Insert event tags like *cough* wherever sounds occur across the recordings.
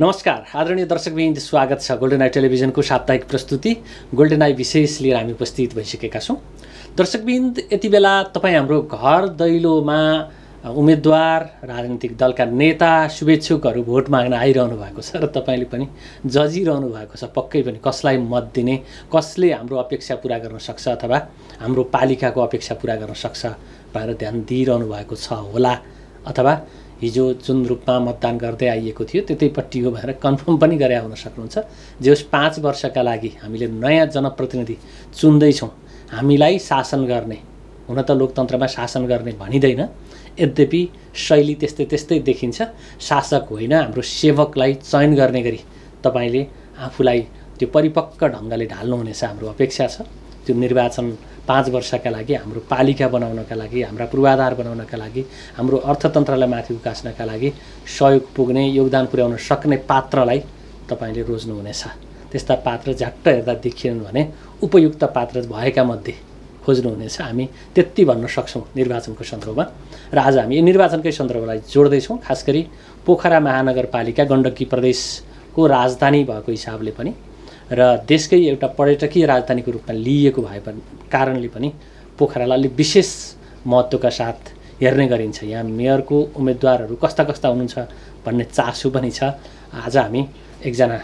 नमस्कार आदरणीय दर्शकबिन स्वागत छ गोल्डन आई टेलिभिजनको साप्ताहिक प्रस्तुति। गोल्डन आई विशेष लिएर हामी उपस्थित भइसकेका छौँ। दर्शकबिन यति बेला तपाईँ हाम्रो घर दैलोमा उम्मेदवार राजनीतिक दलका नेता शुभेच्छुकहरू भोट माग्न आइरहनु भएको छ र तपाईँले पनि जजिरहनु भएको छ। पक्कै पनि कसलाई मत दिने कसले हाम्रो अपेक्षा पुरा गर्न सक्छ अथवा हाम्रो पालिकाको अपेक्षा पुरा गर्न सक्छ भनेर ध्यान दिइरहनु भएको छ होला। अथवा हिजो जुन रूपमा मतदान गर्दै आइएको थियो त्यतैपट्टि हो भनेर कन्फर्म पनि गरे आउन सक्नुहुन्छ। जे होस् पाँच वर्षका लागि हामीले नयाँ जनप्रतिनिधि चुन्दैछौँ। हामीलाई शासन गर्ने हुन त लोकतन्त्रमा शासन गर्ने भनिँदैन। यद्यपि शैली त्यस्तै त्यस्तै देखिन्छ। शासक होइन हाम्रो सेवकलाई चयन गर्ने गरी तपाईँले आफूलाई त्यो परिपक्व ढङ्गले ढाल्नुहुनेछ हाम्रो अपेक्षा छ। त्यो निर्वाचन पाँच वर्षका लागि हाम्रो पालिका बनाउनका लागि हाम्रा पूर्वाधार बनाउनका लागि हाम्रो अर्थतन्त्रलाई माथि उकास्नका लागि सहयोग पुग्ने योगदान पुर्याउन सक्ने पात्रलाई तपाईँले रोज्नुहुनेछ। त्यस्ता पात्र झ्याट्ट हेर्दा देखिएन भने उपयुक्त पात्र भएका मध्ये खोज्नुहुनेछ। हामी त्यति भन्न सक्छौँ निर्वाचनको सन्दर्भमा। र आज हामी यो निर्वाचनकै सन्दर्भलाई जोड्दैछौँ। खास गरी पोखरा महानगरपालिका गण्डकी प्रदेशको राजधानी भएको हिसाबले पनि र देशकै एउटा पर्यटकीय राजधानीको रूपमा लिइएको भए पनि कारणले पनि पोखरालाई अलिक विशेष महत्त्वका साथ हेर्ने गरिन्छ। यहाँ मेयरको उम्मेदवारहरू कस्ता कस्ता हुनुहुन्छ भन्ने चासो पनि छ। आज हामी एकजना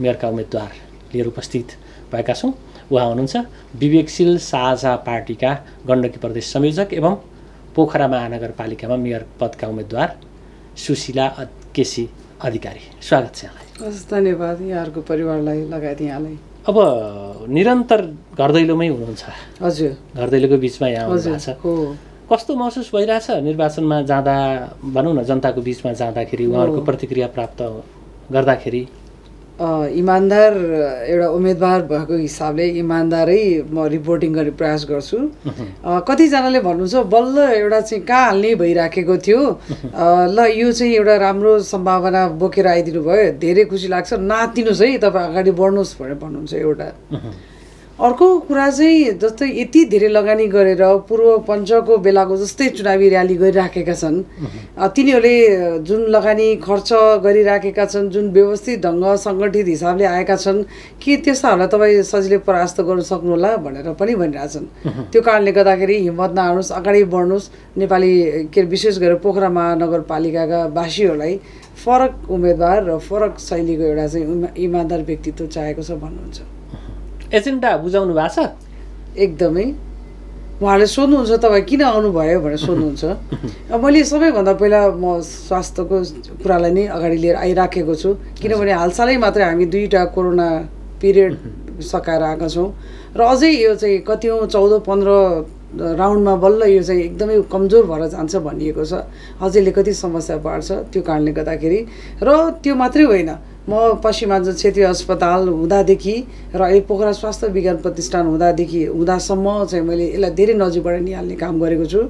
मेयरका उम्मेदवार लिएर उपस्थित भएका छौँ। उहाँ हुनुहुन्छ विवेकशील साझा पार्टीका गण्डकी प्रदेश संयोजक एवं पोखरा महानगरपालिकामा मेयर पदका उम्मेदवार सुशीला केसी अधिकारी। स्वागत छ यहाँलाई। हस् धन्यवाद। यहाँहरूको परिवारलाई लगायत यहाँलाई। अब निरन्तर घरदैलोमै हुनुहुन्छ। हजुर। घरदैलोको बिचमा यहाँ छ। कस्तो महसुस भइरहेछ निर्वाचनमा जाँदा भनौँ न जनताको बिचमा जाँदाखेरि उहाँहरूको प्रतिक्रिया प्राप्त गर्दाखेरि? इमान्दार एउटा उम्मेदवार भएको हिसाबले इमान्दारै म रिपोर्टिङ गर्ने प्रयास गर्छु। *laughs* कतिजनाले भन्नुहुन्छ बल्ल एउटा चाहिँ कहाँ हाल्ने भइराखेको थियो? ल यो चाहिँ एउटा राम्रो सम्भावना बोकेर आइदिनु भयो धेरै खुसी लाग्छ। नातिनुहोस् है तपाईँ अगाडि बढ्नुहोस् भनेर भन्नुहुन्छ एउटा। *laughs* *laughs* अर्को कुरा चाहिँ जस्तै यति धेरै लगानी गरेर पूर्व पञ्चको बेलाको जस्तै चुनावी र्याली गरिराखेका छन्। तिनीहरूले जुन लगानी खर्च गरिराखेका छन् जुन व्यवस्थित ढङ्ग सङ्गठित हिसाबले आएका छन् के त्यस्ताहरूलाई तपाईँ सजिलै परास्त गर्न सक्नुहोला भनेर पनि भनिरहेछन्। त्यो कारणले गर्दाखेरि हिम्मत नहार्नुहोस् अगाडि बढ्नुहोस् नेपाली के विशेष गरेर पोखरा महानगरपालिकाका वासीहरूलाई फरक उम्मेदवार र फरक शैलीको एउटा चाहिँ इमा- इमान्दार व्यक्तित्व चाहेको छ भन्नुहुन्छ। एजेन्डा बुझाउनु भएको छ? एकदमै। उहाँले सोध्नुहुन्छ तपाईँ किन आउनुभयो भनेर सोध्नुहुन्छ। अब मैले सबैभन्दा पहिला म स्वास्थ्यको कुरालाई नै अगाडि लिएर आइराखेको छु। किनभने हालसालै मात्रै हामी दुईवटा कोरोना पिरियड सकाएर आएका छौँ। र अझै यो चाहिँ कतिौँ चौध पन्ध्र राउन्डमा बल्ल यो चाहिँ एकदमै कमजोर भएर जान्छ भनिएको छ। अझैले कति समस्या बाँड्छ त्यो कारणले गर्दाखेरि। र त्यो मात्रै होइन। म पश्चिमाञ्चल क्षेत्रीय अस्पताल हुँदादेखि र अहिले पोखरा स्वास्थ्य विज्ञान प्रतिष्ठान हुँदादेखि हुँदासम्म चाहिँ मैले यसलाई धेरै नजिकबाट निहाल्ने काम गरेको छु।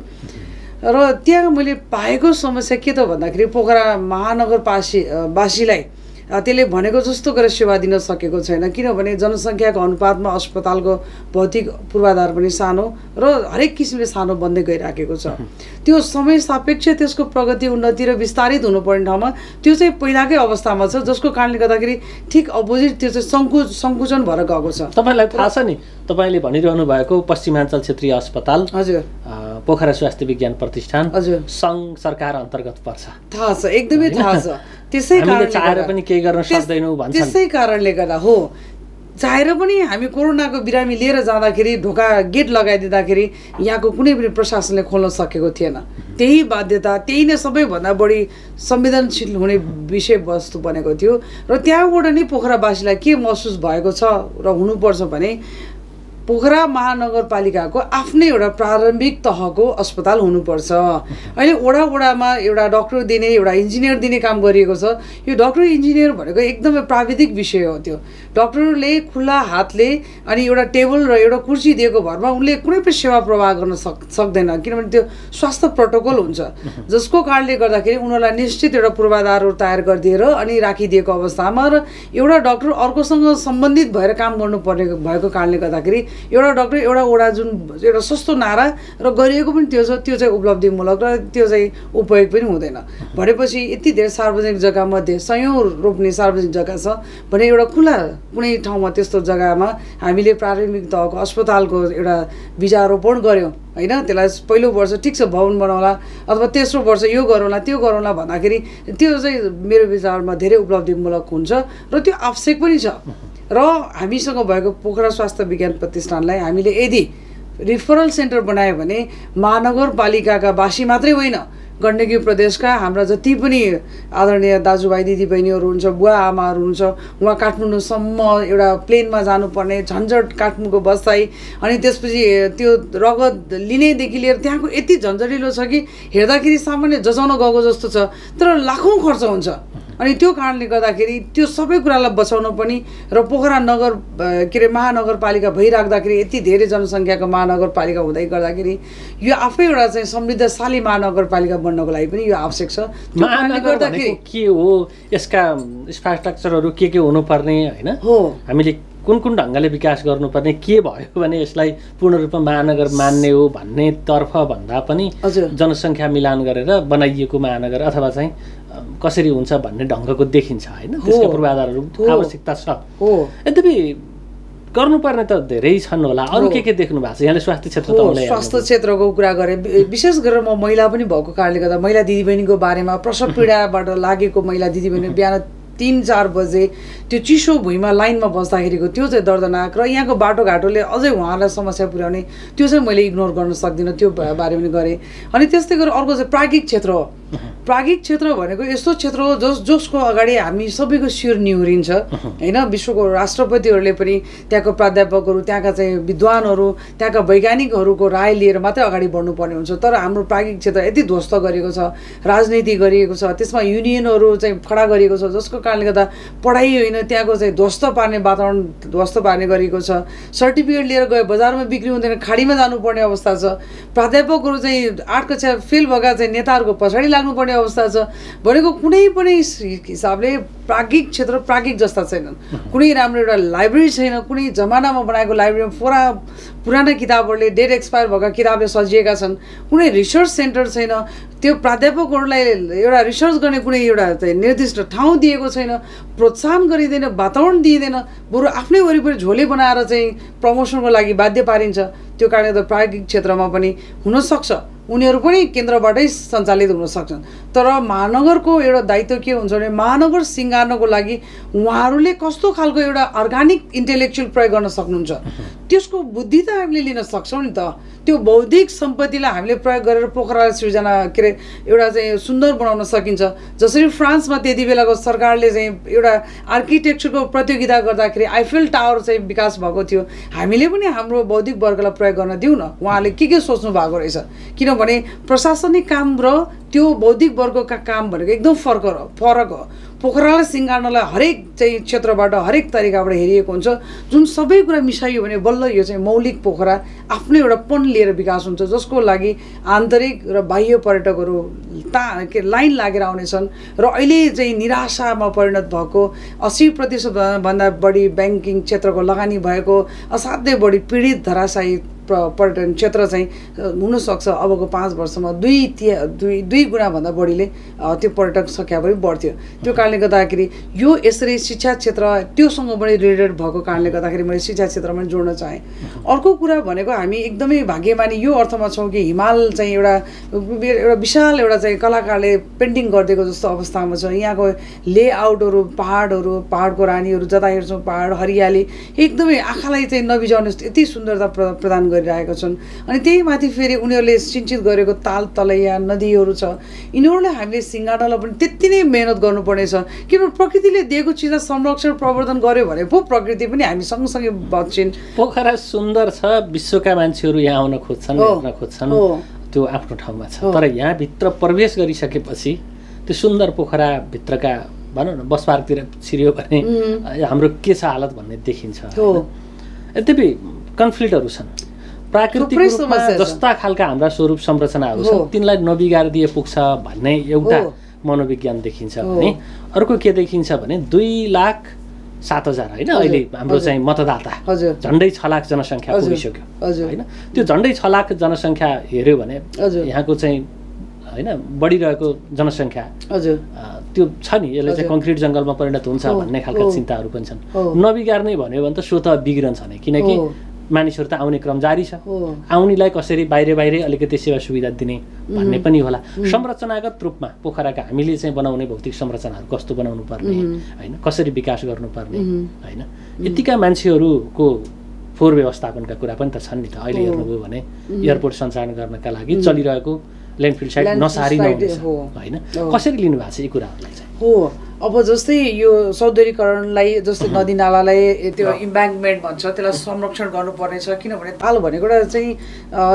र त्यहाँ मैले पाएको समस्या के त भन्दाखेरि पोखरा महानगरवासी वासीलाई त्यसले भनेको जस्तो गरेर सेवा दिन सकेको छैन। किनभने जनसङ्ख्याको अनुपातमा अस्पतालको भौतिक पूर्वाधार पनि सानो र हरेक किसिमले सानो बन्दै गइराखेको छ। त्यो समय सापेक्ष त्यसको प्रगति उन्नति र विस्तारित हुनुपर्ने ठाउँमा त्यो चाहिँ पहिलाकै अवस्थामा छ जसको कारणले गर्दाखेरि ठिक अपोजिट त्यो चाहिँ सङ्कु सङ्कुचन भएर गएको छ। तपाईँलाई थाहा छ नि तपाईँले भनिरहनु भएको पश्चिमाञ्चल क्षेत्रीय अस्पताल हजुर। पोखरा स्वास्थ्य विज्ञान प्रतिष्ठान हजुर। सङ्घ सरकार अन्तर्गत पर्छ। थाहा छ एकदमै थाहा छ। त्यसै चाहेर पनि केही गर्न सक्दैनौँ भन्छन्। त्यसै कारणले गर्दा हो। चाहेर पनि हामी कोरोनाको बिरामी लिएर जाँदाखेरि ढोका गेट लगाइदिँदाखेरि यहाँको कुनै पनि प्रशासनले खोल्न सकेको थिएन। त्यही बाध्यता त्यही नै सबैभन्दा बढी संवेदनशील हुने विषयवस्तु बनेको थियो। र त्यहाँबाट नै पोखरावासीलाई के महसुस भएको छ र हुनुपर्छ भने पोखरा महानगरपालिकाको आफ्नै एउटा प्रारम्भिक तहको अस्पताल हुनुपर्छ। अहिले वडा वडामा एउटा डक्टर दिने एउटा इन्जिनियर दिने काम गरिएको छ। यो डक्टर इन्जिनियर भनेको एकदमै प्राविधिक विषय हो त्यो। डक्टरले खुल्ला हातले अनि एउटा टेबल र एउटा कुर्सी दिएको भरमा उनले कुनै पनि सेवा प्रवाह गर्न सक सक्दैन किनभने त्यो स्वास्थ्य प्रोटोकल हुन्छ। जसको कारणले गर्दाखेरि उनीहरूलाई निश्चित एउटा पूर्वाधारहरू तयार गरिदिएर अनि राखिदिएको अवस्थामा र एउटा डक्टर अर्कोसँग सम्बन्धित भएर काम गर्नुपर्ने भएको कारणले गर्दाखेरि एउटा डक्टर एउटा वडा जुन एउटा सस्तो नारा र गरिएको पनि त्यो छ त्यो चाहिँ उपलब्धिमूलक र त्यो चाहिँ उपयोग पनि हुँदैन। भनेपछि यति धेरै सार्वजनिक जग्गामध्ये सयौँ रोप्ने सार्वजनिक जग्गा छ भने एउटा खुला कुनै ठाउँमा त्यस्तो जग्गामा हामीले प्राथमिक तहको अस्पतालको एउटा बिजारोपण गऱ्यौँ होइन? त्यसलाई पहिलो वर्ष ठिक छ भवन बनाउला अथवा तेस्रो वर्ष यो गरौँला त्यो गरौँला भन्दाखेरि त्यो चाहिँ मेरो विचारमा धेरै उपलब्धिमूलक हुन्छ र त्यो आवश्यक पनि छ। र हामीसँग भएको पोखरा स्वास्थ्य विज्ञान प्रतिष्ठानलाई हामीले यदि रिफरल सेन्टर बनायो भने महानगरपालिकाका वासी मात्रै होइन गण्डकी प्रदेशका हाम्रा जति पनि आदरणीय दाजुभाइ दिदीबहिनीहरू हुन्छ बुवा आमाहरू हुन्छ उहाँ काठमाडौँसम्म एउटा प्लेनमा जानुपर्ने झन्झट काठमाडौँको बसाइ अनि त्यसपछि त्यो रगत लिनेदेखि लिएर त्यहाँको यति झन्झटिलो छ कि हेर्दाखेरि सामान्य जचाउन गएको जस्तो छ तर लाखौँ खर्च हुन्छ। अनि त्यो कारणले गर्दाखेरि त्यो सबै कुरालाई बचाउन पनि र पोखरा नगर के अरे महानगरपालिका भइराख्दाखेरि यति धेरै जनसङ्ख्याको महानगरपालिका हुँदै गर्दाखेरि यो आफै एउटा चाहिँ समृद्धशाली महानगरपालिका बन्नको लागि पनि यो आवश्यक छ। गर्दाखेरि के हो? यसका इन्फ्रास्ट्रक्चरहरू के के हुनुपर्ने होइन? हो। हामीले कुन कुन ढङ्गले विकास गर्नुपर्ने के भयो भने यसलाई पूर्ण रूपमा महानगर मान्ने हो भन्ने तर्फ भन्दा पनि जनसङ्ख्या मिलान गरेर बनाइएको महानगर अथवा चाहिँ कसरी हुन्छ भन्ने ढङ्गको देखिन्छ होइन? त्यसका। पूर्वाधारहरू। आवश्यकता छ। हो। यद्यपि गर्नुपर्ने त धेरै छन् होला। अरू। के के देख्नु भएको छ? यहाँले स्वास्थ्य क्षेत्र त स्वास्थ्य क्षेत्रको कुरा गरेँ विशेष गरेर म महिला पनि भएको कारणले गर्दा महिला दिदीबहिनीको बारेमा प्रसव पीडाबाट लागेको महिला दिदीबहिनी *laughs* बिहान तिन चार बजे त्यो चिसो भुइँमा लाइनमा बस्दाखेरिको त्यो चाहिँ दर्दनाक र यहाँको बाटोघाटोले अझै उहाँहरूलाई समस्या पुर्याउने त्यो चाहिँ मैले इग्नोर गर्न सक्दिनँ त्यो बारे पनि गरेँ। अनि त्यस्तै गरेर अर्को चाहिँ प्राज्ञिक क्षेत्र हो। प्राज्ञिक क्षेत्र भनेको यस्तो क्षेत्र हो जस जसको अगाडि हामी सबैको शिर निहुरिन्छ। होइन? विश्वको राष्ट्रपतिहरूले पनि त्यहाँको प्राध्यापकहरू त्यहाँका चाहिँ विद्वानहरू त्यहाँका वैज्ञानिकहरूको राय लिएर मात्रै अगाडि बढ्नुपर्ने हुन्छ। तर हाम्रो प्राज्ञिक क्षेत्र यति ध्वस्त गरिएको छ राजनीति गरिएको छ त्यसमा युनियनहरू चाहिँ खडा गरिएको छ जसको कारणले गर्दा पढाइ होइन त्यहाँको चाहिँ ध्वस्त पार्ने वातावरण ध्वस्त पार्ने गरिएको छ। सर्टिफिकेट लिएर गयो बजारमा बिक्री हुँदैन खाडीमा जानुपर्ने अवस्था छ। प्राध्यापकहरू चाहिँ आठ कक्षा फेल भएका चाहिँ नेताहरूको पछाडि लाग्नुपर्ने अवस्था छ। भनेको कुनै पनि हिसाबले प्राज्ञिक क्षेत्र प्राज्ञिक जस्ता छैनन्। कुनै राम्रो एउटा लाइब्रेरी छैन। कुनै जमानामा बनाएको लाइब्रेरीमा पुरा पुराना किताबहरूले डेट एक्सपायर भएका किताबले सजिएका छन्। कुनै रिसर्च सेन्टर छैन। त्यो प्राध्यापकहरूलाई एउटा रिसर्च गर्ने कुनै एउटा निर्दिष्ट ठाउँ दिएको छैन। प्रोत्साहन गरिँदैन वातावरण दिइँदैन। बरु आफ्नै वरिपरि झोले बनाएर चाहिँ प्रमोसनको लागि बाध्य पारिन्छ। त्यो कारणले गर्दा प्राज्ञिक क्षेत्रमा पनि हुनसक्छ। उनीहरू पनि केन्द्रबाटै सञ्चालित हुन सक्छन् तर महानगरको एउटा दायित्व के हुन्छ भने महानगर सिँगार्नको लागि उहाँहरूले कस्तो खालको एउटा अर्ग्यानिक इन्टेलेक्चुअल प्रयोग गर्न सक्नुहुन्छ? त्यसको बुद्धि त हामीले लिन सक्छौँ नि त। त्यो बौद्धिक सम्पत्तिलाई हामीले प्रयोग गरेर पोखरा सृजना के अरे एउटा चाहिँ सुन्दर बनाउन सकिन्छ। जसरी फ्रान्समा त्यति बेलाको सरकारले चाहिँ एउटा आर्किटेक्चरको प्रतियोगिता गर्दाखेरि आइफेल टावर चाहिँ विकास भएको थियो। हामीले पनि हाम्रो बौद्धिक वर्गलाई प्रयोग गर्न दिउँ न। उहाँले के के सोच्नु भएको रहेछ? किनभने प्रशासनिक काम र त्यो बौद्धिक वर्गका काम भनेको एकदम फरक फरक हो। पोखरालाई सिँगार्नलाई हरेक चाहिँ क्षेत्रबाट हरेक तरिकाबाट हेरिएको हुन्छ। जुन सबै कुरा मिसाइयो भने बल्ल यो चाहिँ मौलिक पोखरा आफ्नै एउटा पन लिएर विकास हुन्छ जसको लागि आन्तरिक र बाह्य पर्यटकहरू ता के लाइन लागेर आउनेछन् र अहिले चाहिँ निराशामा परिणत भएको असी प्रतिशतभन्दा बढी ब्याङ्किङ क्षेत्रको लगानी भएको असाध्यै बढी पीडित धराशायी पर्यटन क्षेत्र चाहिँ हुनसक्छ अबको पाँच वर्षमा। दुई ति दुई दुई गुणाभन्दा बढीले त्यो पर्यटक सङ्ख्या पनि बढ्थ्यो। त्यो कारणले गर्दाखेरि यो यसरी शिक्षा क्षेत्र त्योसँग पनि रिलेटेड भएको कारणले गर्दाखेरि मैले शिक्षा क्षेत्र पनि जोड्न चाहेँ। अर्को कुरा भनेको हामी एकदमै भाग्यमानी यो अर्थमा छौँ कि हिमाल चाहिँ एउटा एउटा विशाल एउटा चाहिँ कलाकारले पेन्टिङ गरिदिएको जस्तो अवस्थामा छ। यहाँको लेआउटहरू पहाडहरू पहाडको रानीहरू जता हेर्छौँ पहाड हरियाली एकदमै आँखालाई चाहिँ नबिजाउने यति सुन्दरता प्र प्रदान गरिरहेका छन् अनि त्यही माथि फेरि उनीहरूले सिन्चित गरेको ताल तलैया नदीहरू छ यिनीहरूलाई हामीले सिँगार्नलाई पनि त्यति नै मेहनत गर्नुपर्नेछ किनभने प्रकृतिले दिएको चिजलाई संरक्षण प्रवर्धन गर्यो भने पो प्रकृति पनि हामी सँगसँगै बच्छिन् पोखरा सुन्दर छ विश्वका मान्छेहरू यहाँ आउन खोज्छन्। हेर्न खोज्छन्। त्यो आफ्नो ठाउँमा छ। तर यहाँभित्र प्रवेश गरिसकेपछि त्यो सुन्दर पोखराभित्रका भनौँ न बस पार्कतिर छिर्यो भने हाम्रो के छ हालत भन्ने देखिन्छ? यद्यपि कन्फ्लिक्टहरू छन् प्राकृतिक रूपमा। जस्ता खालका हाम्रा स्वरूप संरचनाहरू। छन् तिनलाई नबिगार दिए पुग्छ भन्ने एउटा। मनोविज्ञान देखिन्छ। भने अर्को के देखिन्छ भने दुई लाख सात हजार होइन अहिले हाम्रो। चाहिँ मतदाता झन्डै छ लाख जनसङ्ख्या पुगिसक्यो। होइन त्यो झन्डै छ लाख जनसङ्ख्या हेऱ्यो भने। यहाँको चाहिँ होइन बढिरहेको जनसङ्ख्या त्यो छ नि यसले चाहिँ। कङ्क्रिट जङ्गलमा परिणत हुन्छ भन्ने खालका। चिन्ताहरू पनि छन्। नबिगार्ने भन्यो भने त सो त बिग्रन्छ नै किनकि। मानिसहरू त आउने क्रम जारी छ। आउनेलाई कसरी बाहिर बाहिरै अलिकति सेवा सुविधा दिने भन्ने पनि होला। संरचनागत रूपमा पोखराका हामीले चाहिँ बनाउने भौतिक संरचनाहरू कस्तो बनाउनु पर्ने होइन? कसरी विकास गर्नुपर्ने होइन? यतिका मान्छेहरूको फोहोर व्यवस्थापनका कुरा पनि त छन् नि त। अहिले। हेर्नुभयो भने एयरपोर्ट सञ्चालन गर्नका लागि चलिरहेको ल्यान्डफिल साइड नसारी। होइन। कसरी लिनुभएको छ यी कुराहरूलाई चाहिँ? हो। अब जस्तै यो सौन्दर्यीकरणलाई जस्तै नदी नालालाई त्यो इम्ब्याङ्कमेन्ट भन्छ त्यसलाई संरक्षण गर्नुपर्ने छ किनभने ताल भनेको एउटा चाहिँ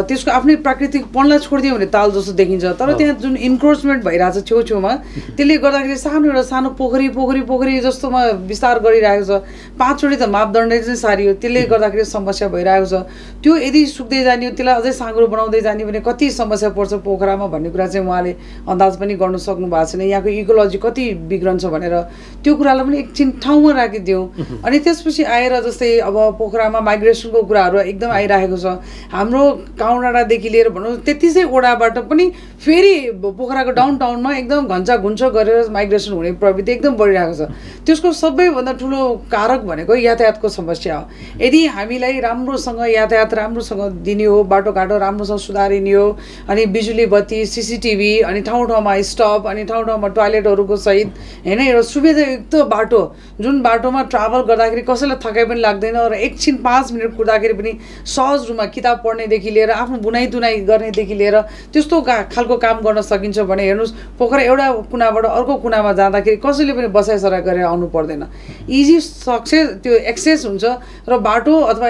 त्यसको आफ्नै प्राकृतिकपनलाई छोडिदियो भने ताल जस्तो देखिन्छ। तर। त्यहाँ जुन इन्क्रोचमेन्ट भइरहेको छ छेउछेउमा त्यसले गर्दाखेरि सानो एउटा सानो पोखरी पोखरी पोखरी जस्तोमा विस्तार गरिरहेको छ। पाँचवटै त मापदण्ड चाहिँ सारियो त्यसले गर्दाखेरि समस्या भइरहेको छ। त्यो यदि सुक्दै जाने त्यसलाई अझै साँग्रो बनाउँदै जाने भने कति समस्या पर्छ पोखरामा भन्ने कुरा चाहिँ उहाँले अन्दाज पनि गर्नु सक्नु भएको छैन। यहाँको इकोलोजी कति बिग्रन्छ भनेर त्यो कुरालाई पनि एकछिन ठाउँमा राखिदिउँ अनि त्यसपछि आएर जस्तै अब पोखरामा माइग्रेसनको कुराहरू एकदम आइरहेको छ। हाम्रो गाउँ डाँडादेखि लिएर भनौँ त्यति चाहिँ ओडाबाट पनि फेरि पोखराको डाउन टाउनमा एकदम घन्चा घुन्छ गरेर माइग्रेसन हुने प्रवृत्ति एकदम बढिरहेको छ। त्यसको सबैभन्दा ठुलो कारक भनेको यातायातको समस्या हो। यदि हामीलाई राम्रोसँग यातायात राम्रोसँग दिने हो बाटोघाटो राम्रोसँग सुधारिने हो अनि बिजुली बत्ती सिसिटिभी अनि ठाउँ ठाउँमा स्टप अनि ठाउँ ठाउँमा टोयलेटहरूको सहित होइन? एउटा सुविधायुक्त बाटो जुन बाटोमा ट्राभल गर्दाखेरि कसैलाई थकाइ पनि लाग्दैन र एकछिन पाँच मिनट कुर्दाखेरि पनि सहज रूपमा किताब पढ्नेदेखि लिएर आफ्नो बुनाइ तुनाइ गर्नेदेखि लिएर त्यस्तो का खालको काम गर्न सकिन्छ भने हेर्नुहोस् पोखरा एउटा कुनाबाट अर्को कुनामा जाँदाखेरि कसैले पनि बसाइसराइ गरेर आउनु पर्दैन। इजी सक्सेस त्यो एक्सेस हुन्छ र बाटो अथवा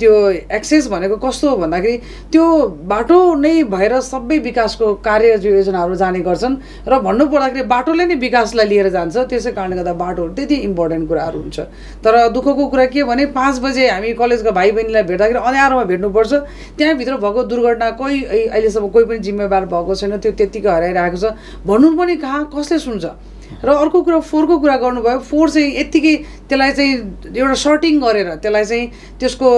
त्यो एक्सेस भनेको कस्तो हो भन्दाखेरि त्यो बाटो नै भएर सबै विकासको कार्य योजनाहरू जाने गर्छन् र भन्नु पर्दाखेरि बाटोले नै विकासलाई लिएर जान्छ त्यसै कारणले गर्दा बाटोहरू त्यति इम्पोर्टेन्ट कुराहरू हुन्छ। तर दुःखको कुरा के भने पाँच बजे हामी कलेजका भाइ बहिनीलाई भेट्दाखेरि अँध्यारोमा भेट्नुपर्छ। त्यहाँभित्र भएको दुर्घटना कोही अहिलेसम्म कोही पनि जिम्मेवार भएको छैन त्यो त्यत्तिकै हराइरहेको छ। भन्नु पनि कहाँ कसले सुन्छ? र अर्को कुरा फोहोरको कुरा गर्नुभयो फोहोर चाहिँ यत्तिकै त्यसलाई चाहिँ एउटा सर्टिङ गरेर त्यसलाई चाहिँ त्यसको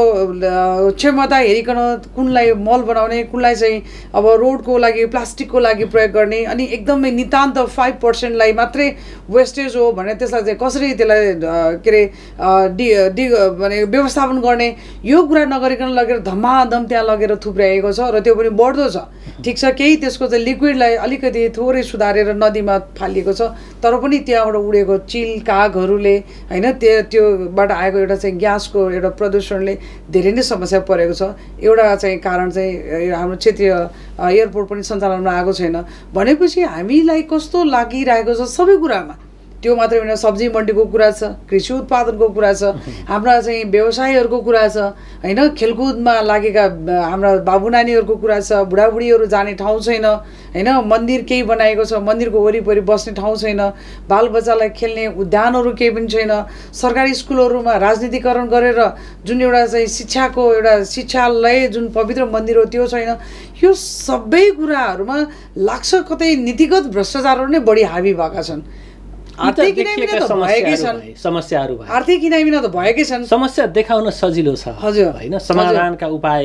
क्षमता हेरिकन कुनलाई मल बनाउने कुनलाई चाहिँ अब रोडको लागि प्लास्टिकको लागि प्रयोग गर्ने अनि एकदमै नितान्त फाइभ पर्सेन्टलाई मात्रै वेस्टेज हो भने त्यसलाई चाहिँ कसरी त्यसलाई के अरे डि डि भने व्यवस्थापन गर्ने यो कुरा नगरिकन लगेर धमाधम त्यहाँ लगेर थुप्र्याएको छ र त्यो पनि बढ्दो छ। ठिक छ केही त्यसको चाहिँ लिक्विडलाई अलिकति थोरै सुधारेर नदीमा फालिएको छ। तर पनि त्यहाँबाट उडेको चिल कागहरूले होइन त्यो त्योबाट आएको एउटा चाहिँ ग्यासको एउटा प्रदूषणले धेरै नै समस्या परेको छ। एउटा चाहिँ कारण चाहिँ हाम्रो क्षेत्रीय एयरपोर्ट पनि सञ्चालनमा आएको छैन। भनेपछि हामीलाई कस्तो लागिरहेको छ सबै कुरामा? त्यो मात्रै होइन सब्जी मन्डीको कुरा छ कृषि उत्पादनको कुरा छ हाम्रा चाहिँ व्यवसायीहरूको कुरा छ होइन? खेलकुदमा लागेका हाम्रा बाबु नानीहरूको कुरा छ बुढाबुढीहरू जाने ठाउँ छैन होइन? मन्दिर केही बनाएको छ मन्दिरको वरिपरि बस्ने ठाउँ छैन बालबच्चालाई खेल्ने उद्यानहरू केही पनि छैन। सरकारी स्कुलहरूमा राजनीतिकरण गरेर जुन एउटा चाहिँ शिक्षाको एउटा शिक्षालय जुन पवित्र मन्दिर हो त्यो छैन। यो सबै कुराहरूमा लाग्छ कतै नीतिगत भ्रष्टाचारहरू नै बढी हाबी भएका छन्। आर्थिक त भएकै छन्। समस्याहरू भए। आर्थिक इनामी त भएकै छन्। समस्या देखाउन सजिलो छ। हजुर, होइन समाधानका उपाय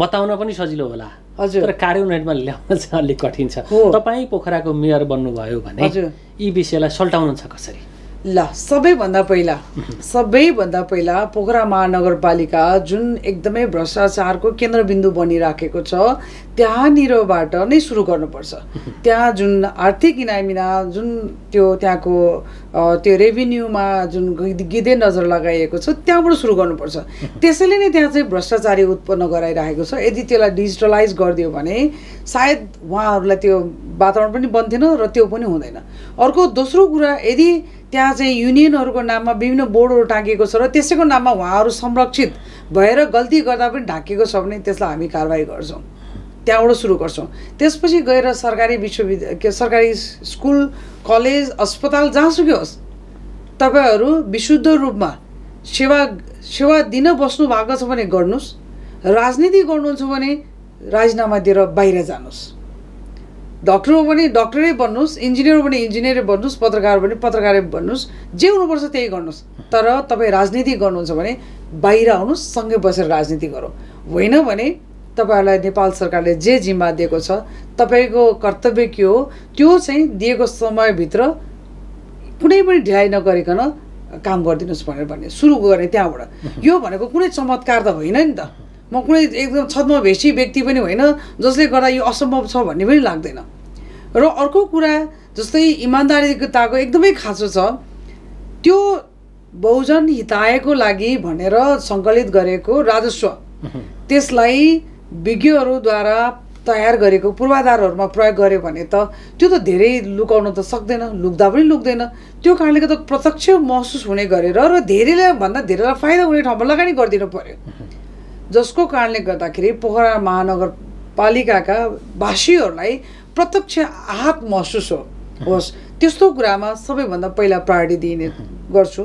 बताउन पनि सजिलो होला। हजुर। तर कार्यान्वयनमा ल्याउन चाहिँ अलिक कठिन छ। तपाईँ पोखराको मेयर बन्नुभयो भने। यी विषयलाई सल्टाउनुहुन्छ कसरी? ल सबैभन्दा पहिला सबैभन्दा पहिला पोखरा महानगरपालिका जुन एकदमै भ्रष्टाचारको केन्द्रबिन्दु बनिराखेको छ त्यहाँनिरबाट नै सुरु गर्नुपर्छ। त्यहाँ जुन आर्थिक इनामिना जुन त्यो त्यहाँको त्यो रेभिन्यूमा जुन गिदे नजर लगाइएको छ त्यहाँबाट सुरु गर्नुपर्छ। त्यसैले नै त्यहाँ चाहिँ भ्रष्टाचारी उत्पन्न गराइरहेको छ। यदि त्यसलाई डिजिटलाइज गरिदियो भने सायद उहाँहरूलाई त्यो वातावरण पनि बन्थेन र त्यो पनि हुँदैन। अर्को दोस्रो कुरा यदि त्यहाँ चाहिँ युनियनहरूको नाममा विभिन्न बोर्डहरू टाँगिएको छ र त्यसैको नाममा उहाँहरू संरक्षित भएर गल्ती गर्दा पनि ढाकिएको छ भने त्यसलाई हामी कारवाही गर्छौँ। त्यहाँबाट सुरु गर्छौँ। त्यसपछि गएर सरकारी विश्वविद्यालय सरकारी स्कुल कलेज अस्पताल जहाँसुकै होस् तपाईँहरू विशुद्ध रूपमा सेवा सेवा दिन बस्नु भएको छ भने गर्नुहोस् राजनीति गर्नुहुन्छ भने राजीनामा दिएर बाहिर जानुहोस्। डक्टर हो भने डक्टरै बन्नुहोस् इन्जिनियर हो भने इन्जिनियरै बन्नुहोस् पत्रकार हो भने पत्रकारै बन्नुहोस् जे हुनुपर्छ त्यही गर्नुहोस्। तर तपाईँ राजनीति गर्नुहुन्छ भने बाहिर आउनुहोस् सँगै बसेर राजनीति गरौँ। होइन भने तपाईँहरूलाई नेपाल सरकारले जे जिम्मा दिएको छ तपाईँको कर्तव्य के हो त्यो चाहिँ दिएको समयभित्र कुनै पनि ढिलाइ नगरिकन काम गरिदिनुहोस् भनेर भन्ने सुरु गर्ने त्यहाँबाट। यो भनेको कुनै चमत्कार त होइन नि त। म कुनै एकदम छद्मभेषी व्यक्ति पनि होइन जसले गर्दा यो असम्भव छ भन्ने पनि लाग्दैन। र अर्को कुरा जस्तै इमान्दारिताको एकदमै खाँचो छ त्यो बहुजन हितायको लागि भनेर सङ्कलित गरेको राजस्व। त्यसलाई विज्ञहरूद्वारा तयार गरेको पूर्वाधारहरूमा प्रयोग गर्यो भने त त्यो त धेरै लुकाउन त सक्दैन लुक्दा पनि लुक्दैन। त्यो कारणले गर्दा प्रत्यक्ष महसुस हुने गरेर र धेरैलाई भन्दा धेरैलाई फाइदा हुने ठाउँमा लगानी गरिदिनु पर्यो। जसको कारणले गर्दाखेरि पोखरा महानगरपालिकाका वासीहरूलाई प्रत्यक्ष आहत महसुस हो होस्। त्यस्तो कुरामा सबैभन्दा पहिला प्रायोरिटी दिने गर्छु।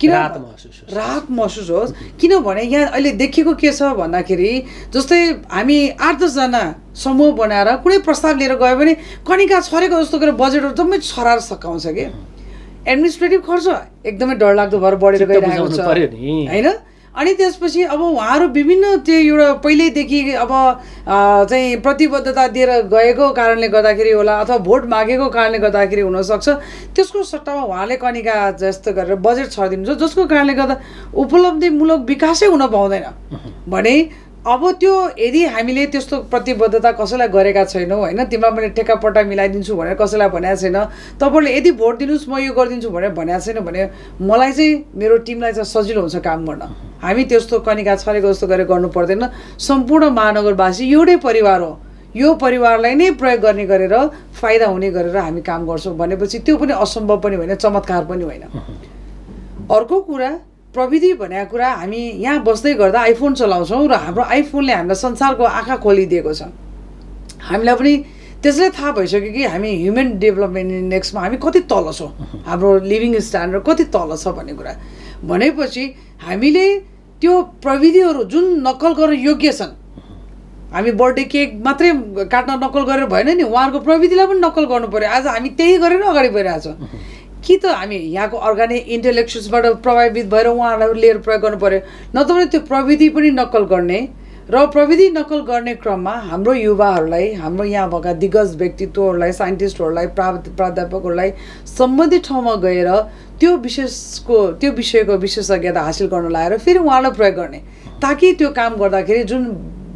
किन राहत महसुस होस्। राहत महसुस होस्। किनभने यहाँ अहिले देखिएको के छ भन्दाखेरि जस्तै हामी आठ दसजना समूह बनाएर कुनै प्रस्ताव लिएर गयो भने कनिका छरेको जस्तो गरेर बजेटहरू जम्मै छराएर सकाउँछ कि? एडमिनिस्ट्रेटिभ खर्च एकदमै डरलाग्दो भएर बढेर गइरहेको छ। होइन? अनि त्यसपछि अब उहाँहरू विभिन्न त्यो एउटा पहिल्यैदेखि अब चाहिँ प्रतिबद्धता दिएर गएको कारणले गर्दाखेरि होला अथवा भोट मागेको कारणले गर्दाखेरि हुनसक्छ। त्यसको सट्टामा उहाँले कनिका जस्तो गरेर बजेट छरिदिनुहुन्छ जसको कारणले गर्दा उपलब्धिमूलक विकासै हुन पाउँदैन। भने अब त्यो यदि हामीले त्यस्तो प्रतिबद्धता कसैलाई गरेका छैनौँ होइन? तिमीलाई मैले ठेक्कापट्टा मिलाइदिन्छु भनेर कसैलाई भनेको छैन। तपाईँहरूले यदि भोट दिनुहोस् म यो गरिदिन्छु भनेर भनेको छैन भने मलाई चाहिँ मेरो टिमलाई चाहिँ सजिलो हुन्छ काम गर्न। हामी त्यस्तो कनिका छरेको जस्तो गरेर गर्नु पर्दैन। सम्पूर्ण महानगरवासी एउटै परिवार हो। यो परिवारलाई नै प्रयोग गर्ने गरेर फाइदा हुने गरेर हामी काम गर्छौँ भनेपछि त्यो पनि असम्भव पनि होइन चमत्कार पनि होइन। *laughs* अर्को कुरा प्रविधि भनेको कुरा हामी यहाँ बस्दै गर्दा आइफोन चलाउँछौँ र हाम्रो आइफोनले हामीलाई संसारको आँखा खोलिदिएको छ। हामीलाई पनि त्यसले थाहा भइसक्यो कि हामी ह्युमन डेभलपमेन्ट इन्डेक्समा हामी कति तल छौँ हाम्रो लिभिङ स्ट्यान्डर्ड कति तल छ भन्ने कुरा। भनेपछि हामीले त्यो प्रविधिहरू जुन नक्कल गर्न योग्य छन् हामी बर्थडे केक मात्रै काट्न नक्कल गरेर भएन नि उहाँहरूको प्रविधिलाई पनि नक्कल गर्नु पऱ्यो आज हामी त्यही गरेर अगाडि बढिरहेको छौँ कि त हामी यहाँको अर्ग्यानिक इन्टेलेक्चुअल्सबाट प्रभावित भएर उहाँहरूलाई लिएर प्रयोग गर्नु पऱ्यो नत्र भने त्यो प्रविधि पनि नक्कल गर्ने र प्रविधि नक्कल गर्ने क्रममा हाम्रो युवाहरूलाई हाम्रो यहाँ भएका दिग्गज व्यक्तित्वहरूलाई साइन्टिस्टहरूलाई प्रा प्राध्यापकहरूलाई सम्बन्धित ठाउँमा गएर त्यो विशेषको त्यो विषयको विशेषज्ञता हासिल गर्न लगाएर फेरि उहाँलाई प्रयोग गर्ने। ताकि त्यो काम गर्दाखेरि जुन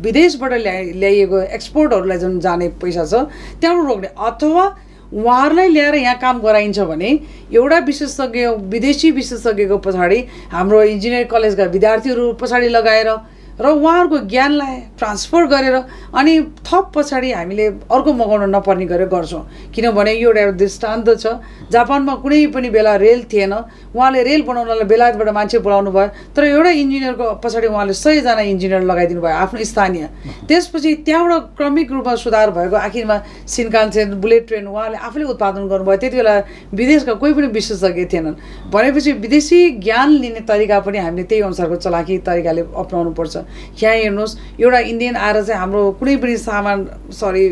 विदेशबाट ल्याइ ल्याइएको एक्सपोर्टहरूलाई जुन जाने पैसा छ त्यहाँबाट रोक्ने। अथवा उहाँहरूलाई ल्याएर यहाँ काम गराइन्छ भने एउटा विशेषज्ञ विदेशी विशेषज्ञको पछाडि हाम्रो इन्जिनियरिङ कलेजका विद्यार्थीहरू पछाडि लगाएर र उहाँहरूको ज्ञानलाई ट्रान्सफर गरेर अनि थप पछाडि हामीले अर्को मगाउन नपर्ने गरेर गर्छौँ। किनभने यो एउटा दृष्टान्त छ। जापानमा कुनै पनि बेला रेल थिएन। उहाँले रेल बनाउनलाई बेलायतबाट मान्छे बोलाउनु भयो। तर एउटा इन्जिनियरको पछाडि उहाँले सयजना इन्जिनियर लगाइदिनु भयो आफ्नो स्थानीय। त्यसपछि त्यहाँबाट क्रमिक रूपमा सुधार भएको आखिरमा सिनकान्सेन बुलेट ट्रेन उहाँले आफूले उत्पादन गर्नुभयो। त्यति बेला विदेशका कोही पनि विशेषज्ञ थिएनन्। भनेपछि विदेशी ज्ञान लिने तरिका पनि हामीले त्यही अनुसारको चलाकी तरिकाले अप्नाउनु पर्छ यहाँ हेर्नुहोस् एउटा इन्डियन आएर चाहिँ हाम्रो कुनै पनि सामान सरी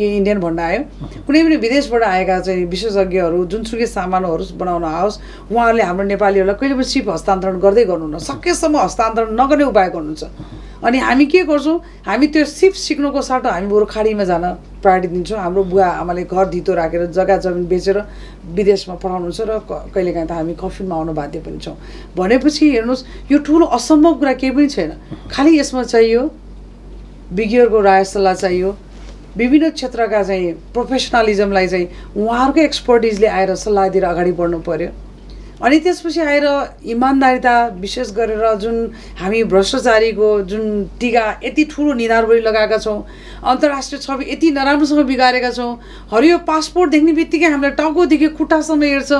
यो इन्डियन भन्न आयो। कुनै पनि विदेशबाट आएका चाहिँ विशेषज्ञहरू जुनसुकै सामानहरू बनाउन आओस् उहाँहरूले हाम्रो नेपालीहरूलाई कहिले पनि सिप हस्तान्तरण गर्दै गर्नुहुन्न सकेसम्म हस्तान्तरण नगर्ने उपाय गर्नुहुन्छ। अनि हामी के गर्छौँ? हामी त्यो सिप सिक्नुको साटो हामी बरु खाडीमा जान प्रायोरिटी दिन्छौँ। हाम्रो बुवा आमाले घर धितो राखेर जग्गा जमिन बेचेर विदेशमा पठाउनुहुन्छ र कहिलेकाहीँ त हामी कफिनमा आउन बाध्य पनि छौँ। भनेपछि हेर्नुहोस् यो ठुलो असम्भव कुरा केही पनि छैन। खालि यसमा चाहियो विज्ञहरूको राय सल्लाह चाहियो विभिन्न क्षेत्रका चाहिँ प्रोफेसनलिजमलाई चाहिँ उहाँहरूकै एक्सपर्टिजले आएर सल्लाह दिएर अगाडि बढ्नु पऱ्यो अनि त्यसपछि आएर इमान्दारिता विशेष गरेर जुन हामी भ्रष्टाचारीको जुन टिका यति ठुलो निधारबडी लगाएका छौँ अन्तर्राष्ट्रिय छवि यति नराम्रोसँग बिगारेका छौँ हरियो पासपोर्ट देख्ने बित्तिकै हामीलाई टाउकोदेखि खुट्टासम्म हेर्छ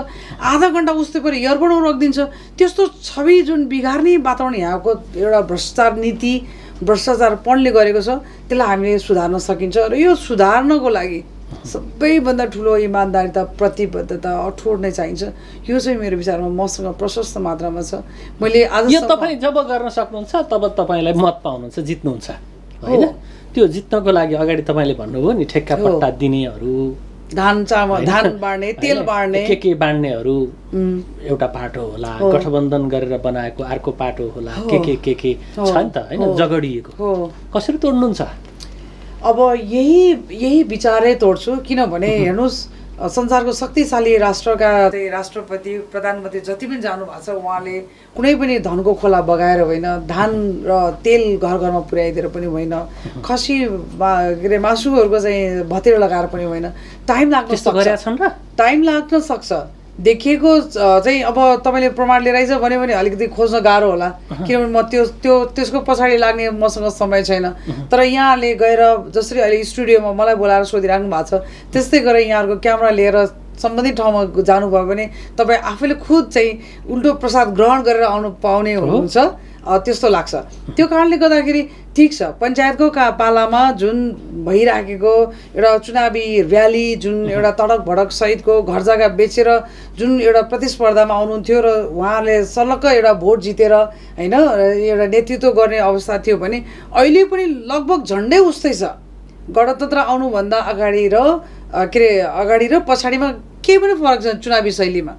आधा घन्टा उस्तै पऱ्यो इयरबडहरू राखिदिन्छ त्यस्तो छवि जुन बिगार्ने वातावरण यहाँको एउटा भ्रष्टाचार नीति भ्रष्टाचारपणले गरेको छ त्यसलाई हामीले सुधार्न सकिन्छ। र यो सुधार्नको लागि सबैभन्दा ठुलो इमान्दारिता प्रतिबद्धता अठोट नै चाहिन्छ यो चाहिँ मेरो विचारमा मसँग प्रशस्त मात्रामा छ मैले आज यो तपाईँ जब गर्न सक्नुहुन्छ तब तपाईँलाई मत पाउनुहुन्छ जित्नुहुन्छ होइन त्यो जित्नको लागि अगाडि तपाईँले भन्नुभयो नि ठेक्का। पट्टा दिनेहरू धान चामल? धान बाँड्ने तेल? बाँड्ने के के बाँड्नेहरू एउटा पाटो होला। गठबन्धन गरेर बनाएको अर्को पाटो होला। के के के के। छ नि त होइन। जगडिएको कसरी तोड्नुहुन्छ अब यही यही विचारै तोड्छु किनभने हेर्नुहोस् संसारको शक्तिशाली राष्ट्रका राष्ट्रपति प्रधानमन्त्री जति पनि जानु भएको छ उहाँले कुनै पनि धनको खोला बगाएर होइन धान र तेल घर घरमा पुर्याइदिएर पनि होइन खसी के अरे मासुहरूको चाहिँ भतेर लगाएर पनि होइन टाइम लाग्न सक्छ। टाइम लाग्न सक्छ। देखिएको चाहिँ अब तपाईँले प्रमाण लिएर आइज भन्यो भने अलिकति खोज्न गाह्रो होला। किनभने म त्यो त्यो त्यसको पछाडि लाग्ने मसँग समय छैन। तर यहाँले गएर जसरी अहिले स्टुडियोमा मलाई बोलाएर सोधिराख्नु भएको छ त्यस्तै गरेर यहाँहरूको क्यामेरा लिएर सम्बन्धित ठाउँमा जानुभयो भने तपाईँ आफैले खुद चाहिँ उल्टो प्रसाद ग्रहण गरेर आउनु पाउने हुनुहुन्छ। त्यस्तो लाग्छ। त्यो कारणले गर्दाखेरि ठिक छ। पञ्चायतको का पालामा जुन भइराखेको एउटा चुनावी र्याली जुन एउटा तडक भडक सहितको घर जग्गा बेचेर जुन एउटा प्रतिस्पर्धामा आउनुहुन्थ्यो र उहाँले सलक्क एउटा भोट जितेर होइन एउटा नेतृत्व गर्ने अवस्था थियो भने अहिले पनि लगभग झन्डै उस्तै छ। गणतन्त्र आउनुभन्दा अगाडि र के अरे अगाडि र पछाडिमा केही पनि फरक छैन चुनावी शैलीमा।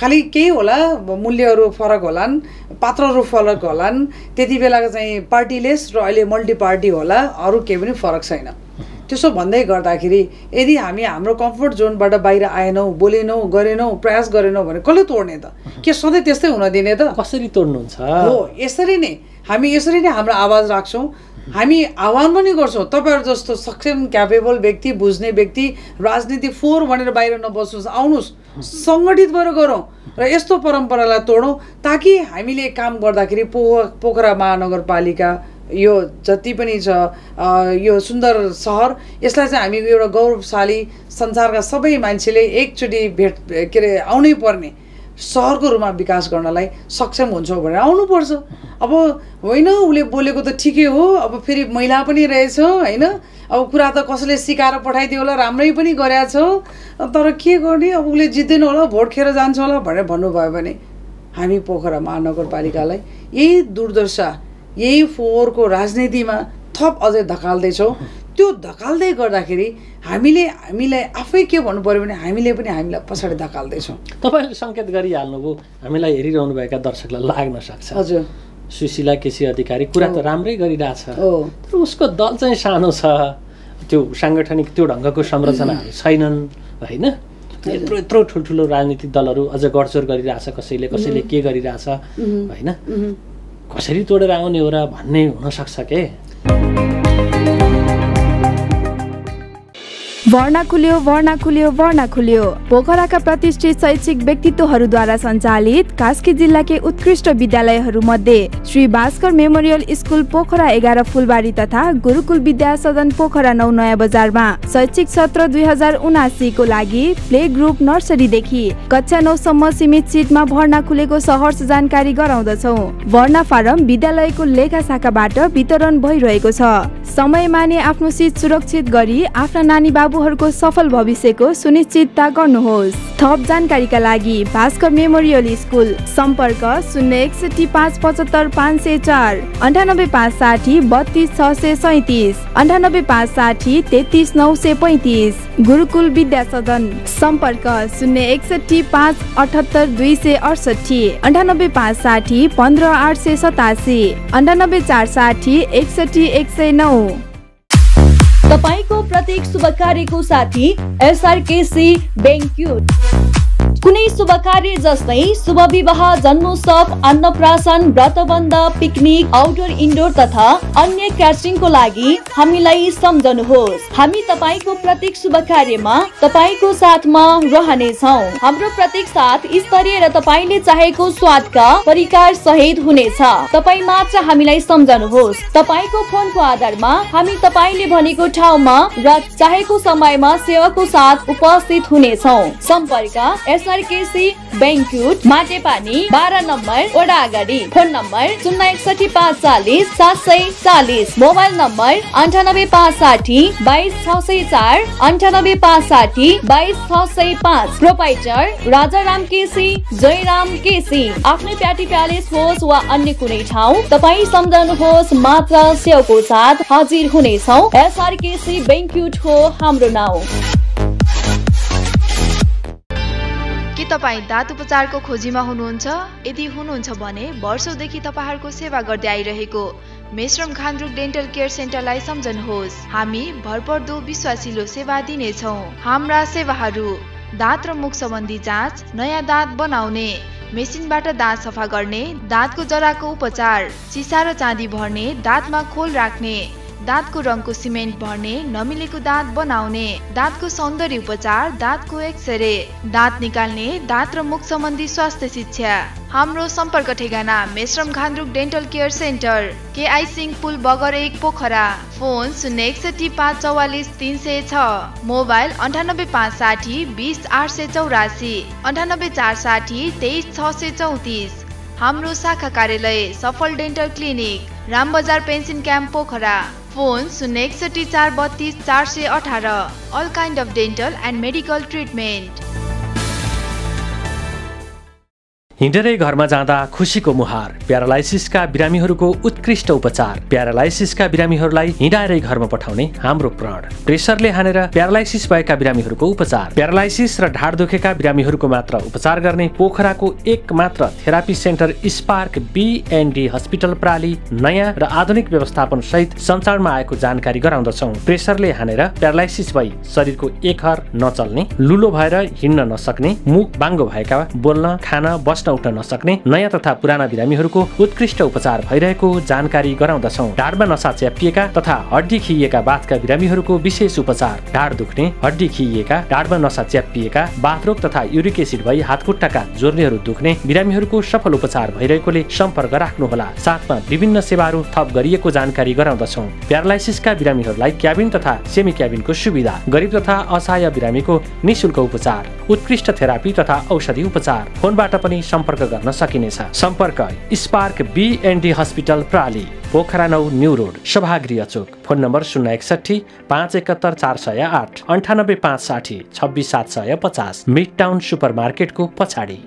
खालि केही होला मूल्यहरू फरक होलान् पात्रहरू फरक होलान् त्यति बेलाको चाहिँ पार्टीलेस र अहिले मल्टी पार्टी होला अरू केही पनि फरक छैन। त्यसो भन्दै गर्दाखेरि यदि हामी हाम्रो कम्फर्ट जोनबाट बाहिर आएनौँ बोलेनौँ गरेनौँ प्रयास गरेनौँ भने कसले तोड्ने त? के सधैँ त्यस्तै हुन दिने त? कसरी तोड्नुहुन्छ? हो यसरी नै। हामी यसरी नै हाम्रो आवाज राख्छौँ। हामी आह्वान पनि गर्छौँ तपाईँहरू जस्तो सक्षम क्यापेबल व्यक्ति बुझ्ने व्यक्ति राजनीति फोहोर भनेर बाहिर नबस्नुहोस् आउनुहोस्। सङ्गठित भएर गरौँ र यस्तो परम्परालाई तोडौँ ताकि हामीले काम गर्दाखेरि पो पोखरा महानगरपालिका यो जति पनि छ यो सुन्दर सहर यसलाई चाहिँ हामी एउटा गौरवशाली संसारका सबै मान्छेले एकचोटि भेट के अरे आउनै पर्ने सहरको रूपमा विकास गर्नलाई सक्षम हुन्छौँ भनेर आउनुपर्छ। अब होइन उसले बोलेको त ठिकै हो अब फेरि महिला पनि रहेछ होइन? अब कुरा त कसैले सिकाएर पठाइदियो होला राम्रै पनि गरेछ तर के गर्ने अब उसले जित्दैन होला भोट खेर जान्छ होला भनेर भन्नुभयो भने हामी पोखरा महानगरपालिकालाई यही दुर्दशा यही फोहोरको राजनीतिमा थप अझै धकाल्दैछौँ। त्यो धकाल्दै गर्दाखेरि हामीले हामीलाई आफै के भन्नु पऱ्यो भने हामीले पनि हामीलाई पछाडि धकाल्दैछौँ। तपाईँले सङ्केत गरिहाल्नुभयो हामीलाई हेरिरहनुभएका दर्शकलाई लाग्न सक्छ। हजुर। सुशीला केसी अधिकारी कुरा त राम्रै गरिरहेछ। तर उसको दल चाहिँ सानो छ। त्यो साङ्गठनिक त्यो ढङ्गको संरचनाहरू छैनन् होइन? यत्रो यत्रो ठुल्ठुलो राजनीतिक दलहरू अझ गडचोर गरिरहेछ कसैले कसैले के गरिरहेछ होइन। कसरी तोडेर आउने हो र भन्ने हुनसक्छ के? वर्णा खुल्यो वर्णा खुल्यो वर्णा खुल्यो। पोखराका प्रतिष्ठित शैक्षिक व्यक्तित्वहरूद्वारा सञ्चालित कास्की जिल्लाकै उत्कृष्ट विद्यालयहरू मध्ये श्री भास्कर मेमोरियल स्कुल पोखरा एघार फुलबारी तथा गुरुकुल विद्या सदन पोखरा नौ नयाँ बजारमा शैक्षिक सत्र दुई हजार उनासीको लागि प्ले ग्रुप नर्सरीदेखि कक्षा नौसम्म सीमित सिटमा भर्ना खुलेको सहर्ष जानकारी गराउँदछौ। भर्ना फारम विद्यालयको लेखा शाखाबाट वितरण भइरहेको छ। समय माने आफ्नो सिट सुरक्षित गरी आफ्ना नानी बाबुहरूको सफल भविष्यको सुनिश्चितता गर्नुहोस्। थप जानकारीका लागि भास्कर मेमोरियल स्कुल सम्पर्क शून्य एकसठी पाँच पचहत्तर पाँच सय चार अन्ठानब्बे पाँच साठी बत्तिस छ सय सैतिस अन्ठानब्बे पाँच साठी तेत्तिस नौ सय पैँतिस गुरुकुल विद्या सदन सम्पर्क शून्य एकसठी पाँच अठहत्तर दुई सय अडसठी अन्ठानब्बे पाँच साठी पन्ध्र आठ सय सतासी अन्ठानब्बे चार साठी एकसठी एक सय नौ। तपाईँको प्रत्येक शुभ कार्यको साथी एसआरकेसी बेङ्क्युट कुनै शुभ कार्य जस्तै शुभ विवाह जन्मोत्सव अन्नप्राशन व्रतबन्ध पिकनिक आउटडोर इन्डोर तथा अन्य क्याटरिङको लागि हामीलाई सम्झनुहोस्। हामी तपाईँको प्रत्येक शुभ कार्यमा तपाईँको साथमा रहनेछौँ। हाम्रो प्रत्येक साथ स्तरीय र तपाईँले चाहेको स्वादका परिकार सहित हुनेछ। तपाईँ मात्र हामीलाई सम्झनुहोस्। तपाईँको फोनको आधारमा हामी तपाईँले भनेको ठाउँमा र चाहेको समयमा सेवाको साथ उपस्थित हुनेछौँ। सम्पर्क एसआई एसआरकेसी ब्याङ्क्युट माटेपानी बाह्र नम्बर वडा अगाडि फोन नम्बर शून्य एकसठी पाँच चालिस सात सय चालिस मोबाइल नम्बर अन्ठानब्बे पाँच साठी बाइस छ सय चार अन्ठानब्बे पाँच साठी बाइस छ सय पाँच। प्रोपाइटर राजा राम केसी जयराम केसी। आफ्नै प्याटी प्यालेस होस् वा अन्य कुनै ठाउँ तपाईँ सम्झाउनुहोस् मात्र सेवको साथ हाजिर हुनेछौ। एसआरकेसी ब्याङ्क्युट हो हाम्रो नाउँ। तपाईँ दाँत उपचारको खोजीमा हुनुहुन्छ? यदि हुनुहुन्छ भने वर्षौँदेखि तपाईँहरूको सेवा गर्दै आइरहेको मेश्रम खान्द्रुक डेन्टल केयर सेन्टरलाई सम्झनुहोस्। हामी भरपर्दो विश्वासिलो सेवा दिनेछौँ। हाम्रा सेवाहरू दाँत र मुख सम्बन्धी जाँच नयाँ दाँत बनाउने मेसिनबाट दाँत सफा गर्ने दाँतको जराको उपचार चिसा र चाँदी भर्ने दाँतमा खोल राख्ने दाँतको रङको सिमेन्ट भर्ने नमिलेको दाँत बनाउने दाँतको सौन्दर्य उपचार दाँतको एक्सरे दाँत निकाल्ने दाँत र मुख सम्बन्धी स्वास्थ्य शिक्षा। हाम्रो सम्पर्क ठेगाना Meshram Ghandruk dental care centre K I Singh पुल बगर एक पोखरा। फोन शून्य एकसठी पाँच चौवालिस तिन सय छ। मोबाइल अन्ठानब्बे पाँच साठी बिस आठ सय चौरासी अन्ठानब्बे चार साठी तेइस छ सय चौतिस। हाम्रो शाखा कार्यालय Safal dental clinic Rambazar pension camp Pokhara. Phone शून्य एकसठी चार बत्तिस चार सय अठार all kind of dental and medical treatment हिँडेरै घरमा जाँदा खुसीको मुहार प्यारालाइसिसका बिरामीहरूको उत्कृष्ट उपचार प्यारालाइसिसका बिरामीहरूलाई हिँडाएरै घरमा पठाउने हाम्रो प्रण। प्रेसरले हानेर प्यारालाइसिस भएका बिरामीहरूको उपचार। प्यारालाइसिस र ढाड दुखेका बिरामीहरूको मात्र उपचार गर्ने पोखराको एक मात्र therapy centre spark B N D hospital प्राली नयाँ र आधुनिक व्यवस्थापन सहित सञ्चारमा आएको जानकारी गराउँदछौ। प्रेसरले हानेर प्यारालाइसिस भई शरीरको एक हर नचल्ने लुलो भएर हिँड्न नसक्ने मुख बाङ्गो भएका बोल्न खान बस्न उठ्न नसक्ने नयाँ तथा पुराना बिरामीहरूको उत्कृष्ट उपचार भइरहेको जानकारी गराउँदछौ। ढाडमा नसा च्यापिएका तथा हड्डी खिइएका बाथका बिरामीहरूको विशेष उपचार। ढाड दुख्ने हड्डी खिइएका ढाडमा नसा च्यापिएका बाथरोग तथा युरिक एसिड भई हातखुट्टाका जोर्नीहरू दुख्ने बिरामीहरूको सफल उपचार भइरहेकोले सम्पर्क राख्नुहोला। साथमा विभिन्न सेवाहरू थप गरिएको जानकारी गराउँदछौ। प्यारालाइसिसका बिरामीहरूलाई क्याबिन तथा सेमी क्याबिनको सुविधा। गरिब तथा असहाय बिरामीको निशुल्क उपचार। उत्कृष्ट थेरापी तथा औषधि उपचार। फोनबाट पनि सम्पर्क गर्न सकिनेछ। सम्पर्क spark B N D hospital प्राली Pokhara नौ न्यू रोड सभागृह चोक। फोन नम्बर शून्य एकसठी पाँच एकहत्तर चार सय आठ अन्ठानब्बे पाँच साठी छब्बिस सात सय पचास मिड टाउन सुपर मार्केटको पछाडि।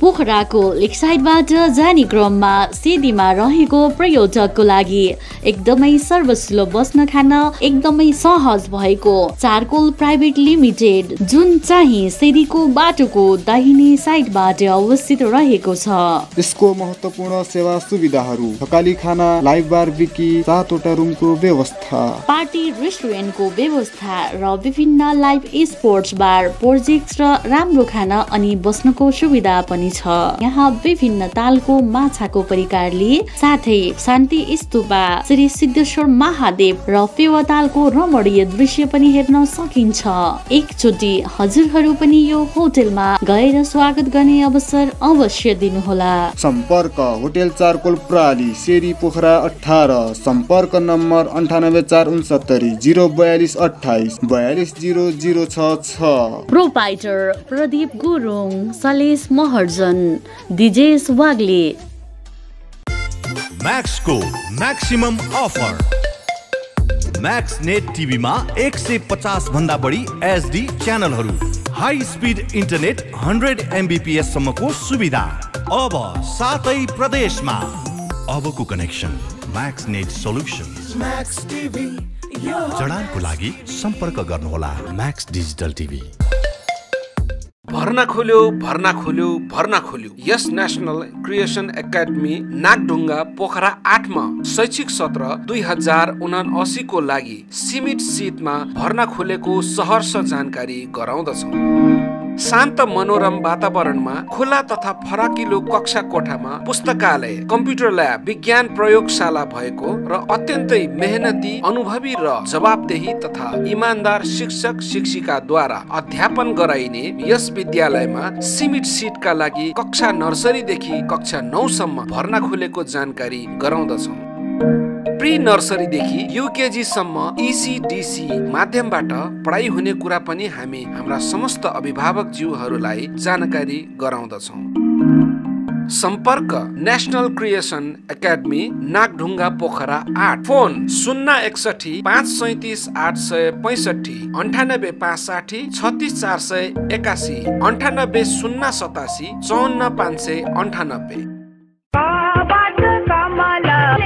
पोखराको लेकसाइडबाट जाने क्रममा सिडीमा रहेको पर्यटकको लागि एकदमै सर्वसुलभ बस्न खान एकदमै सहज भएको चारकोल प्राइभेट लिमिटेड जुन चाहिँ सिडीको बाटोको दाहिने साइडबाट अवस्थित रहेको छ। यसको महत्त्वपूर्ण सेवा सुविधाहरू थकाली खाना लाइभ बार विकी सातवटा रुमको व्यवस्था। पार्टी रेस्टुरेन्टको व्यवस्था र विभिन्न लाइभ स्पोर्ट्स बार प्रोजेक्ट र राम्रो खाना अनि बस्नको सुविधा पनि छ। यहाँ विभिन्न तालको माछाको परिकारले साथै शान्ति स्तूपा श्री सिद्धेश्वर महादेव र फेवातालको रमणीय दृश्य पनि हेर्न सकिन्छ। एकचोटि हजुरहरू पनि यो होटेलमा गएर स्वागत गर्ने अवसर अवश्य दिनुहोला। सम्पर्क होटेल चारकोल प्राली सेरी पोखरा अठार सम्पर्क नम्बर अन्ठानब्बे चार उनसत्तरी जिरो बयालिस अठाइस बयालिस जिरो जिरो छ छ। प्रोपाइटर प्रदीप गुरुङ सलेस महर्जन दिजेश वाग्ले म्याक्सको म्याक्सिमम अफर म्याक्स नेट टिभीमा एक सय पचास भन्दा बढी एचडी च्यानलहरू high speed internet hundred Mbps सम्मको सुविधा। अब सातै प्रदेशमा। अबको कनेक्सन म्याक्स नेट सोल्युसन जडानको लागि सम्पर्क गर्नुहोला म्याक्स डिजिटल टिभी भर्ना खोल्यो भर्ना खोल्यो भर्ना खोल्यो। यस national creation academy Nagdhunga Pokhara आठमा शैक्षिक सत्र दुई हजार उनासीको लागि सीमित सिटमा भर्ना खोलेको सहर्ष जानकारी गराउँदछौँ। शान्त मनोरम वातावरणमा खुला तथा फराकिलो कक्षा कोठामा पुस्तकालय कम्प्युटर ल्याब विज्ञान प्रयोगशाला भएको र अत्यन्तै मेहनती अनुभवी र जवाबदेही तथा इमान्दार शिक्षक शिक्षिकाद्वारा अध्यापन गराइने यस विद्यालयमा सीमित सिटका लागि कक्षा नर्सरीदेखि कक्षा नौसम्म भर्ना खुलेको जानकारी गराउँदछौँ। प्री नर्सरीदेखि युकेजीसम्म इसिडिसी माध्यमबाट पढाइ हुने कुरा पनि हामी हाम्रा समस्त अभिभावक ज्यूहरूलाई जानकारी गराउँदछौँ। सम्पर्क national creation academy Nagdhunga Pokhara आठ। फोन शून्य एकसठी पाँच सैतिस आठ सय पैँसठी अन्ठानब्बे पाँच साठी छत्तिस चार सय एकासी अन्ठानब्बे शून्य सतासी चौन्न पाँच सय अन्ठानब्बे।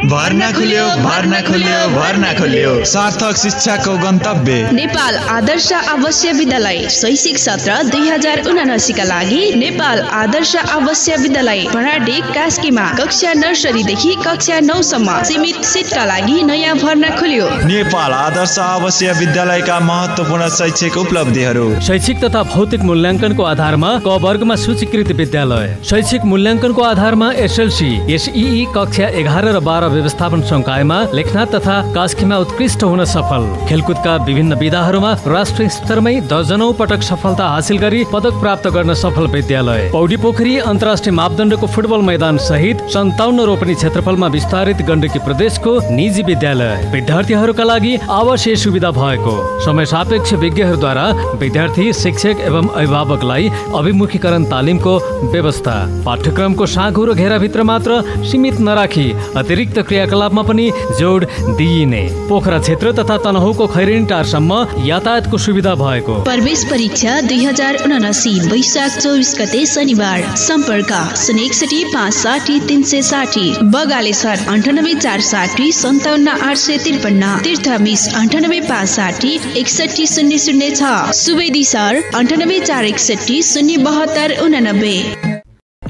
भर्ना खुल्यो भर्ना खुल्यो भर्ना खुल्यो। सार्थक शिक्षाको गन्तव्य। नेपाल आदर्श आवासीय विद्यालय शैक्षिक सत्र दुई हजार उनासीका लागि नेपाल आदर्श आवासीय विद्यालय भराडी कास्कीमा कक्षा नर्सरीदेखि कक्षा नौसम्म सीमित सिटका लागि नयाँ भर्ना खुल्यो। नेपाल आदर्श आवासीय विद्यालयका महत्त्वपूर्ण शैक्षिक उपलब्धिहरू। शैक्षिक तथा भौतिक मूल्याङ्कनको आधारमा क वर्गमा सूचीकृत विद्यालय। शैक्षिक मूल्याङ्कनको आधारमा एसएलसी एसई कक्षा एघार र बाह्र व्यवस्थापन संकायमा लेखनाथ तथा कास्कीमा उत्कृष्ट हुन सफल। खेलकुदका विभिन्न विधाहरूमा राष्ट्रिय स्तरमै दर्जनौ पटक सफलता हासिल गरी पदक प्राप्त गर्न सफल विद्यालय। पौडी पोखरी अन्तर्राष्ट्रिय मापदण्डको फुटबल मैदान सहित सन्ताउन्न रोपनी क्षेत्रफलमा विस्तारित गण्डकी प्रदेशको निजी विद्यालय। विद्यार्थीहरूका लागि आवासीय सुविधा भएको। समय सापेक्ष विज्ञहरूद्वारा विद्यार्थी शिक्षक एवं अभिभावकलाई अभिमुखीकरण तालिमको व्यवस्था। पाठ्यक्रमको साँघु र घेराभित्र मात्र सीमित नराखी अतिरिक्त क्रियाकलापमा पनि जोड दिइने। पोखरा क्षेत्र तथा तनहुको खैरेनी टारसम्म यातायातको सुविधा भएको। प्रवेश परीक्षा दुई हजार उनासी वैशाख चौबिस गते शनिबार। सम्पर्क शून्य एकसठी पाँच साठी तिन सय साठी। बगाले सर अन्ठानब्बे चार साठी सन्ताउन्न आठ सय त्रिपन्न। तीर्थ मिस अन्ठानब्बे पाँच साठी एकसठी शून्य शून्य छ। सुवेदी सर अन्ठानब्बे चार एकसठी शून्य बहत्तर उनानब्बे।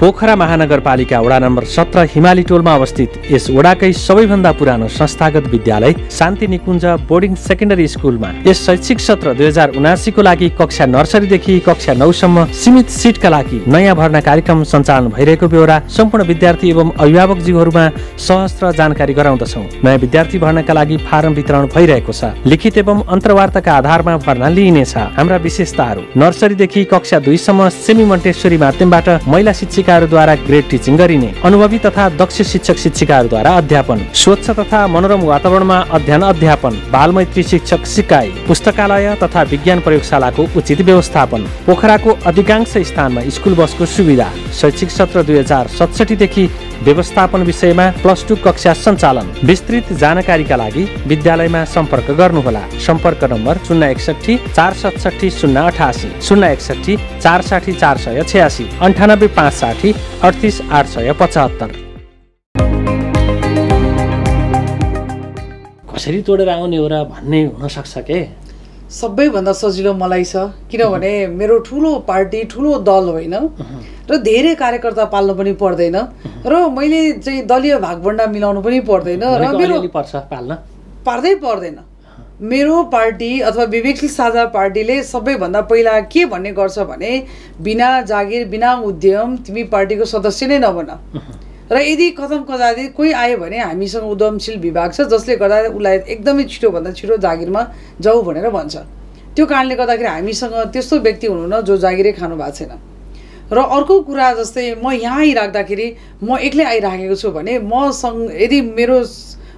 पोखरा महानगरपालिका वडा नम्बर सत्र हिमाली टोलमा अवस्थित यस वडाकै सबैभन्दा पुरानो संस्थागत विद्यालय शान्ति निकुञ्ज बोर्डिङ सेकेन्डरी स्कुलमा यस शैक्षिक सत्र दुई हजार उनासीको लागि कक्षा नर्सरीदेखि कक्षा नौसम्म सीमित सिटका लागि नयाँ भर्ना कार्यक्रम सञ्चालन भइरहेको बेहोरा सम्पूर्ण विद्यार्थी एवं अभिभावकजीहरूमा सहस्त्र जानकारी गराउँदछौँ। नयाँ विद्यार्थी भर्नाका लागि फारम वितरण भइरहेको छ। लिखित एवं अन्तर्वार्ताका आधारमा भर्ना लिइनेछ। हाम्रा विशेषताहरू। नर्सरीदेखि कक्षा दुईसम्म सेमी मन्टेश्वरी माध्यमबाट महिला शिक्षक शिक्षिकाहरूद्वारा ग्रेड टिचिङ गरिने अनुभवी तथा दक्ष शिक्षक शिक्षिकाहरूद्वारा अध्यापन स्वच्छ तथा मनोरम वातावरणमा अध्ययन अध्यापन बालमैत्री शिक्षक सिकाइ पुस्तकालय तथा विज्ञान प्रयोगशालाको उचित व्यवस्थापन पोखराको अधिकांश स्थानमा स्कुल बसको सुविधा शैक्षिक सत्र दुई हजार सतसठीदेखि व्यवस्थापन विषयमा प्लस टू कक्षा सञ्चालन विस्तृत जानकारीका लागि विद्यालयमा सम्पर्क गर्नुहोला। सम्पर्क नम्बर शून्य एकसठी चार सतसठी शून्य अठासी शून्य एकसठी चार साठी चार सय छयासी अन्ठानब्बे पाँच साठी अडतिस आठ सय पचहत्तर. कसरी तोडेर आउने हो र भन्ने हुनसक्छ के? सबैभन्दा सजिलो मलाई छ किनभने मेरो ठुलो पार्टी ठुलो दल होइन र धेरै कार्यकर्ता पाल्नु पनि पर्दैन र मैले चाहिँ दलीय भागभन्डा मिलाउनु पनि पर्दैन र मेरो पर्छ पाल्न? पार्दै पर्दैन। मेरो पार्टी अथवा विवेकशील साझा पार्टीले सबैभन्दा पहिला के भन्ने गर्छ भने बिना जागिर बिना उद्यम तिमी पार्टीको सदस्य नै नबन। र यदि कदम कदादि कोही आयो भने हामीसँग उद्यमशील विभाग छ जसले गर्दा उसलाई एकदमै छिटोभन्दा छिटो जागिरमा जाऊ भनेर भन्छ। त्यो कारणले गर्दाखेरि हामीसँग त्यस्तो व्यक्ति हुनुहुन्न जो जागिरै खानु भएको छैन। र अर्को कुरा जस्तै म यहाँ आइराख्दाखेरि म एक्लै आइराखेको छु भने मसँग यदि मेरो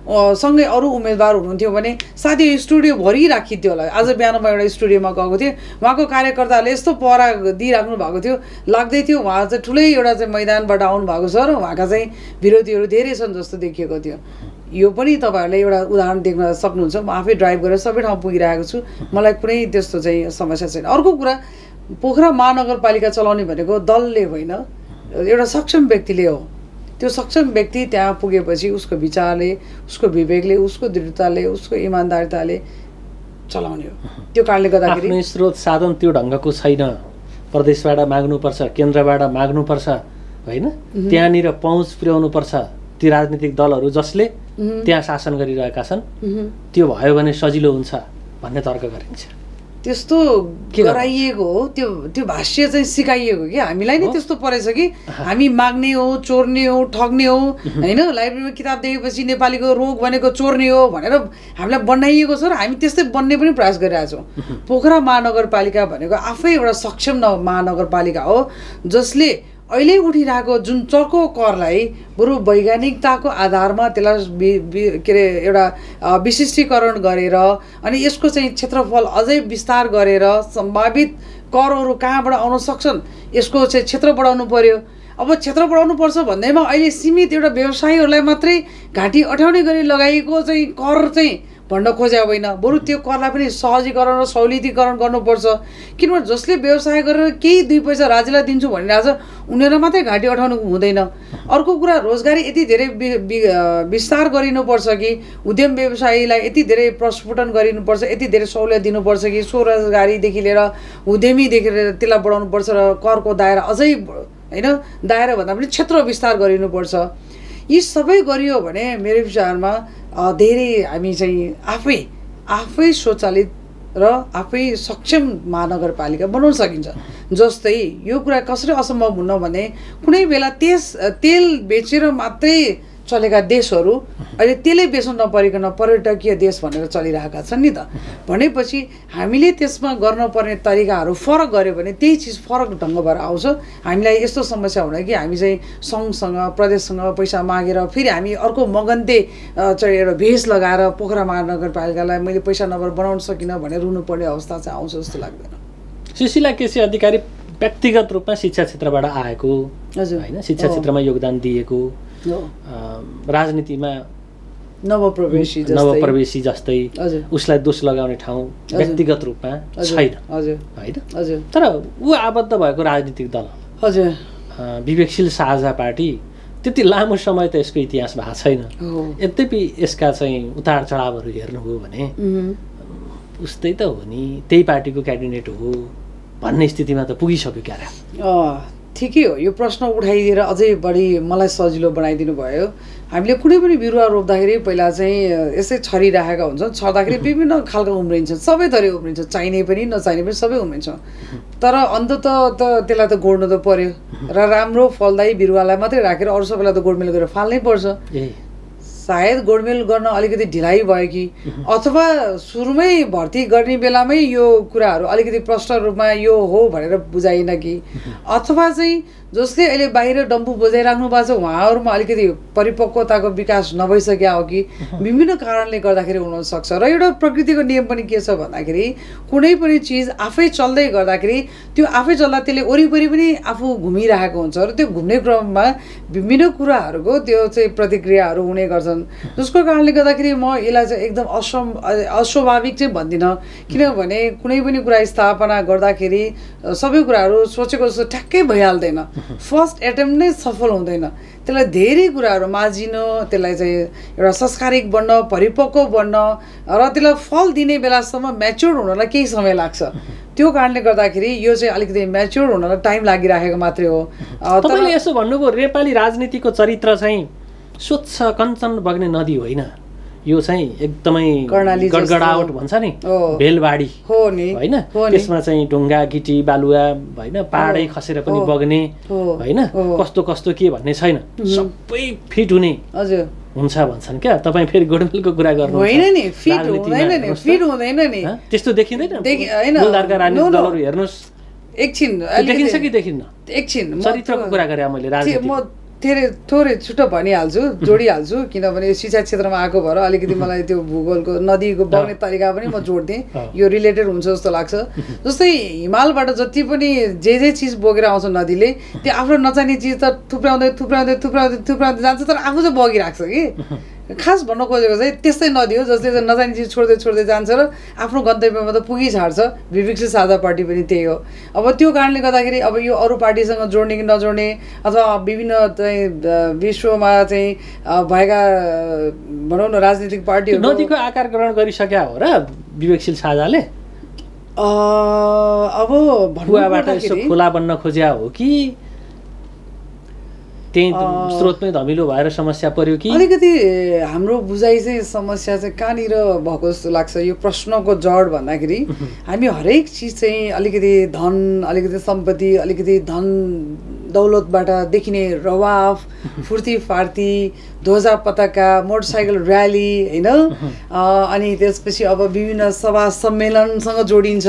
सँगै अरू उम्मेदवार हुनुहुन्थ्यो भने साथी स्टुडियोभरि राखिन्थ्यो होला। आज बिहान म एउटा स्टुडियोमा गएको थिएँ। उहाँको कार्यकर्ताहरूले यस्तो पहरा दिइराख्नु भएको थियो। लाग्दै थियो उहाँ चाहिँ ठुलै एउटा चाहिँ मैदानबाट आउनु भएको छ र उहाँका चाहिँ विरोधीहरू धेरै छन् जस्तो देखिएको थियो। यो पनि तपाईँहरूले एउटा उदाहरण देख्न सक्नुहुन्छ। म आफै ड्राइभ गरेर सबै ठाउँ पुगिरहेको छु। मलाई कुनै त्यस्तो चाहिँ समस्या छैन। अर्को कुरा पोखरा महानगरपालिका चलाउने भनेको दलले होइन एउटा सक्षम व्यक्तिले हो। त्यो सक्षम व्यक्ति त्यहाँ पुगेपछि उसको विचारले उसको विवेकले उसको दृढताले उसको इमान्दारिताले चलाउने हो। त्यो कारणले गर्दाखेरि स्रोत साधन त्यो ढङ्गको छैन। प्रदेशबाट माग्नुपर्छ केन्द्रबाट माग्नुपर्छ होइन? त्यहाँनिर पहुँच पुर्याउनुपर्छ ती राजनीतिक दलहरू जसले त्यहाँ शासन गरिरहेका छन्। त्यो भयो भने सजिलो हुन्छ भन्ने तर्क गरिन्छ। त्यस्तो गराइएको हो त्यो त्यो भाष्य चाहिँ सिकाइएको कि हामीलाई नै त्यस्तो परेछ कि? *laughs* हामी माग्ने हो चोर्ने हो ठग्ने हो होइन? लाइब्रेरीमा किताब देखेपछि नेपालीको रोग भनेको चोर्ने हो भनेर हामीलाई बनाइएको छ र हामी त्यस्तै बन्ने पनि प्रयास गरिरहेछौँ *laughs* पोखरा महानगरपालिका भनेको आफै एउटा सक्षम न महानगरपालिका हो जसले अहिले उठिरहेको जुन चर्को करलाई बरु वैज्ञानिकताको आधारमा त्यसलाई के अरे एउटा विशिष्टीकरण गरेर अनि यसको चाहिँ क्षेत्रफल अझै विस्तार गरेर सम्भावित करहरू कहाँबाट आउन सक्छन् यसको चाहिँ क्षेत्र बढाउनु पर्यो। अब क्षेत्र बढाउनु पर्छ भन्दैमा अहिले सीमित एउटा व्यवसायीहरूलाई मात्रै घाँटी अठाउने गरी लगाइएको चाहिँ कर चाहिँ भन्न खोजे होइन। बरु त्यो करलाई पनि सहजीकरण र सहुलियतीकरण गर्नुपर्छ। किनभने जसले व्यवसाय गरेर केही दुई पैसा राज्यलाई दिन्छु भनिरहेको छ उनीहरूलाई मात्रै घाँटी अठाउनु हुँदैन। अर्को कुरा रोजगारी यति धेरै विस्तार गरिनुपर्छ कि उद्यम व्यवसायीलाई यति धेरै प्रस्फुटन गरिनुपर्छ यति धेरै सहुलियत दिनुपर्छ कि स्वरोजगारीदेखि लिएर उद्यमीदेखि लिएर त्यसलाई बढाउनुपर्छ र करको दायरा अझै होइन दायरा भन्दा पनि क्षेत्र विस्तार गरिनुपर्छ। यी सबै गरियो भने मेरो विचारमा धेरै हामी चाहिँ आफै आफै स्वचालित र आफै सक्षम महानगरपालिका बनाउन सकिन्छ। जस्तै यो कुरा कसरी असम्भव हुन्न भने कुनै बेला त्यस तेल बेचेर मात्रै चलेका देशहरू अहिले तेलै बेच्नु नपरिकन पर्यटकीय देश भनेर चलिरहेका छन् नि त। भनेपछि हामीले त्यसमा गर्न पर्ने तरिकाहरू फरक गऱ्यो भने त्यही चिज फरक ढङ्ग भएर आउँछ। हामीलाई यस्तो समस्या हुन कि हामी चाहिँ सङ्घसँग प्रदेशसँग पैसा मागेर फेरि हामी अर्को मगन्ते चाहिँ एउटा भेष लगाएर पोखरा महानगरपालिकालाई मैले पैसा नभएर बनाउन सकिनँ भनेर रुनुपर्ने अवस्था चाहिँ आउँछ जस्तो लाग्दैन। सुशीला केसी अधिकारी व्यक्तिगत रूपमा शिक्षा क्षेत्रबाट आएको हजुर। होइन? शिक्षा। क्षेत्रमा योगदान दिएको। राजनीतिमा नवप्रवेशी नवप्रवेशी जस्तै उसलाई दोष लगाउने ठाउँ। व्यक्तिगत रूपमा छैन। होइन? तर ऊ आबद्ध भएको राजनीतिक दल। हजुर। विवेकशील साझा पार्टी त्यति लामो समय त यसको इतिहास भएको छैन। हो। यद्यपि यसका चाहिँ उतार चढावहरू हेर्नुभयो भने उम्, उस्तै त हो नि त्यही पार्टीको क्यान्डिडेट हो भन्ने स्थितिमा त पुगिसक्यो क्यारा। ठिकै हो। यो प्रश्न उठाइदिएर अझै बढी मलाई सजिलो बनाइदिनु भयो। हामीले कुनै पनि बिरुवा रोप्दाखेरि पहिला चाहिँ यसै छरिराखेका हुन्छन् छर्दाखेरि *laughs* विभिन्न खालको उम्रिन्छ सबै थरी उम्रिन्छ चाहिने पनि नचाहिने पनि सबै उम्रिन्छ तर अन्तत त त्यसलाई त गोड्नु त पर्यो। र राम्रो फलदायी बिरुवालाई मात्रै राखेर अरू सबैलाई त गोडमेल गरेर फाल्नै पर्छ। सायद गोडमेल गर्न अलिकति ढिलाइ भयो कि? अथवा सुरुमै भर्ती गर्ने बेलामै यो कुराहरू अलिकति प्रष्ट रूपमा यो हो भनेर बुझाइन कि? अथवा चाहिँ जसले अहिले बाहिर डम्फु बजाइराख्नु भएको छ उहाँहरूमा अलिकति परिपक्वताको विकास नभइसक्यो हो कि? *laughs* विभिन्न कारणले गर्दाखेरि हुनसक्छ। र एउटा प्रकृतिको नियम पनि के छ भन्दाखेरि कुनै पनि चिज आफै चल्दै गर्दाखेरि त्यो आफै चल्दा त्यसले वरिपरि पनि आफू घुमिरहेको हुन्छ र त्यो घुम्ने क्रममा विभिन्न कुराहरूको त्यो चाहिँ प्रतिक्रियाहरू हुने गर्छन्। जसको कारणले गर्दाखेरि म यसलाई चाहिँ एकदम असम अस्वाभाविक चाहिँ भन्दिनँ। किनभने कुनै पनि कुरा स्थापना गर्दाखेरि सबै कुराहरू सोचेको जस्तो ठ्याक्कै भइहाल्दैन। फर्स्ट एटेम्प नै सफल हुँदैन। त्यसलाई धेरै कुराहरू माझिनु त्यसलाई चाहिँ एउटा संस्कारिक बन्न परिपक्व बन्न र त्यसलाई फल दिने बेलासम्म म्याच्योर हुनलाई केही समय लाग्छ। त्यो कारणले गर्दाखेरि यो चाहिँ अलिकति म्याच्योर हुनलाई टाइम लागिराखेको मात्रै हो। तपाईँले यसो भन्नुभयो नेपाली राजनीतिको चरित्र चाहिँ स्वच्छ कञ्चन बग्ने नदी होइन। यो चाहिँ एकदमै। गडगडावट भन्छ नि। भेलबाडी हो नि। होइन? त्यसमा चाहिँ ढुङ्गा गिटी बालुवा होइन? पाहाडै। खसेर पनि। बग्ने। होइन। कस्तो कस्तो के भन्ने छैन। सबै फिट हुने हजुर। हुन्छ भन्छन् क्या। तपाईँ फेरि गोडमेलको कुरा गर्नु होइन नि। फिट हुँदैन नि। फिट हुँदैन नि। त्यस्तो देखिँदैन। दलहरू हेर्नुहोस्। एकछिन। देखिन्छ कि देखिन्न? एकछिन। चरित्रको कुरा गरेँ मैले राजनीति म थोरै छुट्टो भनिहाल्छु जोडिहाल्छु किनभने यो शिक्षा क्षेत्रमा आएको भएर अलिकति *laughs* मलाई त्यो भूगोलको नदीको बग्ने तरिका पनि म जोड्दिएँ। यो रिलेटेड हुन्छ जस्तो लाग्छ। जस्तै हिमालबाट जति पनि जे जे चिज बोकेर आउँछ नदीले त्यो *laughs* आफ्नो नचाहिने चिज त थुप्राउँदै थुप्राउँदै थुप्राउँदै थुप्राउँदै जान्छ तर आफू चाहिँ बगिरहेको छ कि। *laughs* खास भन्न खोजेको चाहिँ त्यस्तै नदी हो जसले चाहिँ नजाने चिज छोड्दै छोड्दै जान्छ र आफ्नो गन्तव्यमा त पुगी छाड्छ। विवेकशील साझा पार्टी पनि त्यही हो। अब त्यो कारणले गर्दाखेरि अब यो अरू पार्टीसँग जोड्ने कि नजोड्ने अथवा विभिन्न चाहिँ विश्वमा चाहिँ भएका भनौँ न राजनीतिक पार्टीहरू नदीको आकार ग्रहण गरिसक्या हो र विवेकशील साझाले? अब यसो खोला बन्न खोज्या हो कि त्यही। स्रोतमै धमिलो भएर समस्या पर्यो कि अलिकति हाम्रो बुझाइ चाहिँ समस्या चाहिँ कहाँनिर भएको जस्तो लाग्छ यो प्रश्नको जड भन्दाखेरि *laughs* हामी हरेक चिज चाहिँ अलिकति धन अलिकति सम्पत्ति अलिकति धन दौलतबाट देखिने रवाफ *laughs* फुर्ती फार्ती ध्वजा पताका मोटरसाइकल र्याली होइन *laughs* अनि त्यसपछि अब विभिन्न सभा सम्मेलनसँग जोडिन्छ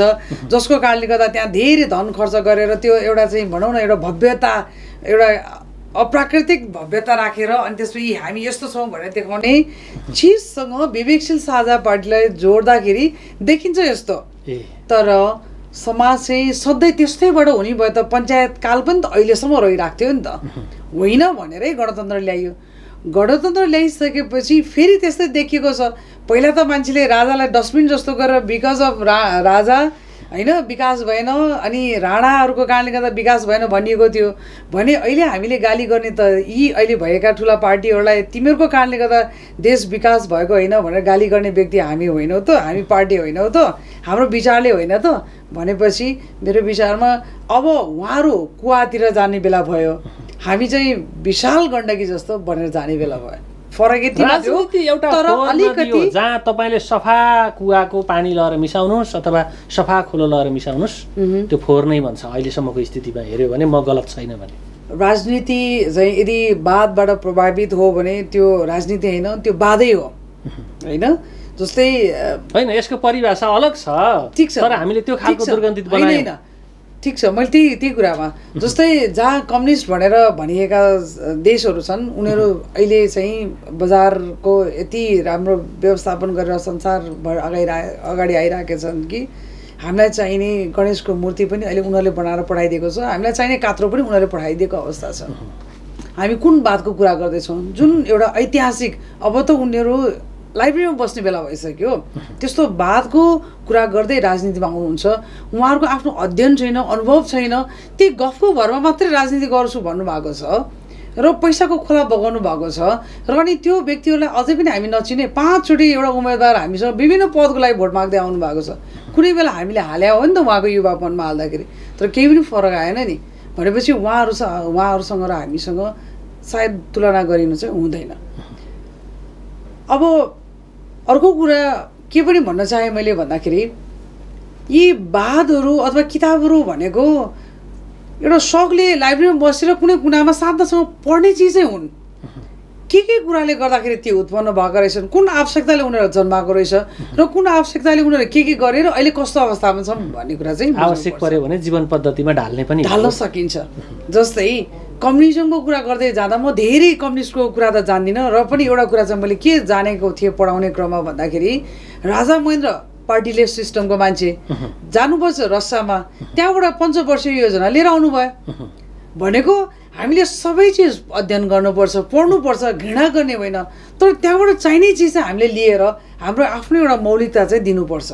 जसको कारणले गर्दा त्यहाँ धेरै धन खर्च गरेर त्यो एउटा चाहिँ भनौँ न एउटा भव्यता एउटा अप्राकृतिक भव्यता राखेर अनि त्यसपछि हामी यस्तो छौँ भनेर देखाउने चिजसँग विवेकशील साझा पार्टीलाई जोड्दाखेरि देखिन्छ यस्तो। तर समाज चाहिँ सधैँ त्यस्तैबाट हुने भयो त पञ्चायत काल पनि त अहिलेसम्म रहिरहेको थियो नि त। *laughs* होइन भनेरै गणतन्त्र ल्याइयो गणतन्त्र ल्याइसकेपछि फेरि त्यस्तै देखिएको छ। पहिला त मान्छेले राजालाई डस्टबिन जस्तो गरेर बिकज अफ रा राजा होइन विकास भएन अनि राणाहरूको कारणले गर्दा विकास भएन भनिएको थियो। भने अहिले हामीले गाली गर्ने त यी अहिले भएका ठुला पार्टीहरूलाई तिमीहरूको कारणले गर्दा देश विकास भएको होइन भनेर गाली गर्ने व्यक्ति हामी होइनौँ त हामी पार्टी होइनौँ त हाम्रो विचारले होइन त। भनेपछि मेरो विचारमा अब उहाँहरू कुवातिर जाने बेला भयो। हामी चाहिँ विशाल गण्डकी जस्तो बनेर जाने बेला भयो। जहाँ तपाईँले सफा कुवाको पानी लगेर मिसाउनुहोस् अथवा सफा खोलो लगेर मिसाउनुहोस् त्यो फोहोर नै भन्छ। अहिलेसम्मको स्थितिमा हेऱ्यो भने म गलत छैन भने। राजनीति चाहिँ यदि वादबाट प्रभावित हो भने त्यो राजनीति होइन त्यो वादै हो। होइन? जस्तै होइन यसको परिभाषा अलग छ ठिक छ। तर हामीले त्यो खालको। दुर्गन्धित होइन। ठिक छ मैले त्यही त्यही कुरामा। जस्तै जहाँ कम्युनिस्ट भनेर भनिएका देशहरू छन् उनीहरू अहिले चाहिँ बजारको यति राम्रो व्यवस्थापन गरेर संसारभर अगाडि अगाडि आइरहेका छन् कि हामीलाई चाहिने गणेशको मूर्ति पनि अहिले उनीहरूले बनाएर पठाइदिएको छ। हामीलाई चाहिने कात्रो पनि उनीहरूले पठाइदिएको अवस्था छ। हामी कुन बातको कुरा गर्दैछौँ? जुन एउटा ऐतिहासिक अब त उनीहरू लाइब्रेरीमा बस्ने बेला भइसक्यो। त्यस्तो बातको कुरा गर्दै राजनीतिमा आउनुहुन्छ। उहाँहरूको आफ्नो अध्ययन छैन अनुभव छैन। त्यही गफको भरमा मात्रै राजनीति गर्छु भन्नुभएको छ र पैसाको खोला बगाउनु भएको छ र अनि त्यो व्यक्तिहरूलाई अझै पनि हामी नचिने पाँचचोटि एउटा उम्मेदवार हामीसँग विभिन्न पदको लागि भोट माग्दै आउनु भएको छ। कुनै बेला हामीले हाल्या हो नि त उहाँको युवापनमा हाल्दाखेरि। तर केही पनि फरक आएन नि। भनेपछि उहाँहरू उहाँहरूसँग र हामीसँग सायद तुलना गरिनु चाहिँ हुँदैन। अब अर्को कुरा के पनि भन्न चाहेँ मैले भन्दाखेरि यी वादहरू अथवा किताबहरू भनेको एउटा सकले लाइब्रेरीमा बसेर कुनै कुनामा शान्तसँग पढ्ने चिजै हुन् के के कुराले गर्दाखेरि त्यो उत्पन्न भएको रहेछन् कुन आवश्यकताले उनीहरू जन्माएको रहेछ र कुन आवश्यकताले उनीहरू के के गरेर अहिले कस्तो अवस्थामा छन् भन्ने कुरा चाहिँ आवश्यक। पर्यो भने जीवन पद्धतिमा ढाल्ने पनि ढाल्न। सकिन्छ जस्तै कम्युनिजमको कुरा गर्दै जाँदा म धेरै कम्युनिस्टको कुरा त जान्दिनँ र पनि एउटा कुरा चाहिँ मैले के जानेको थिएँ पढाउने क्रममा भन्दाखेरि राजा महेन्द्र पार्टीले सिस्टमको मान्छे। जानुपर्छ रस्सामा। त्यहाँबाट पञ्चवर्षीय योजना लिएर आउनुभयो। भनेको हामीले सबै चिज अध्ययन गर्नुपर्छ पढ्नुपर्छ घृणा गर्ने होइन। तर त्यहाँबाट चाहिने चिज चाहिँ हामीले लिएर हाम्रो आफ्नो एउटा मौलिकता चाहिँ दिनुपर्छ।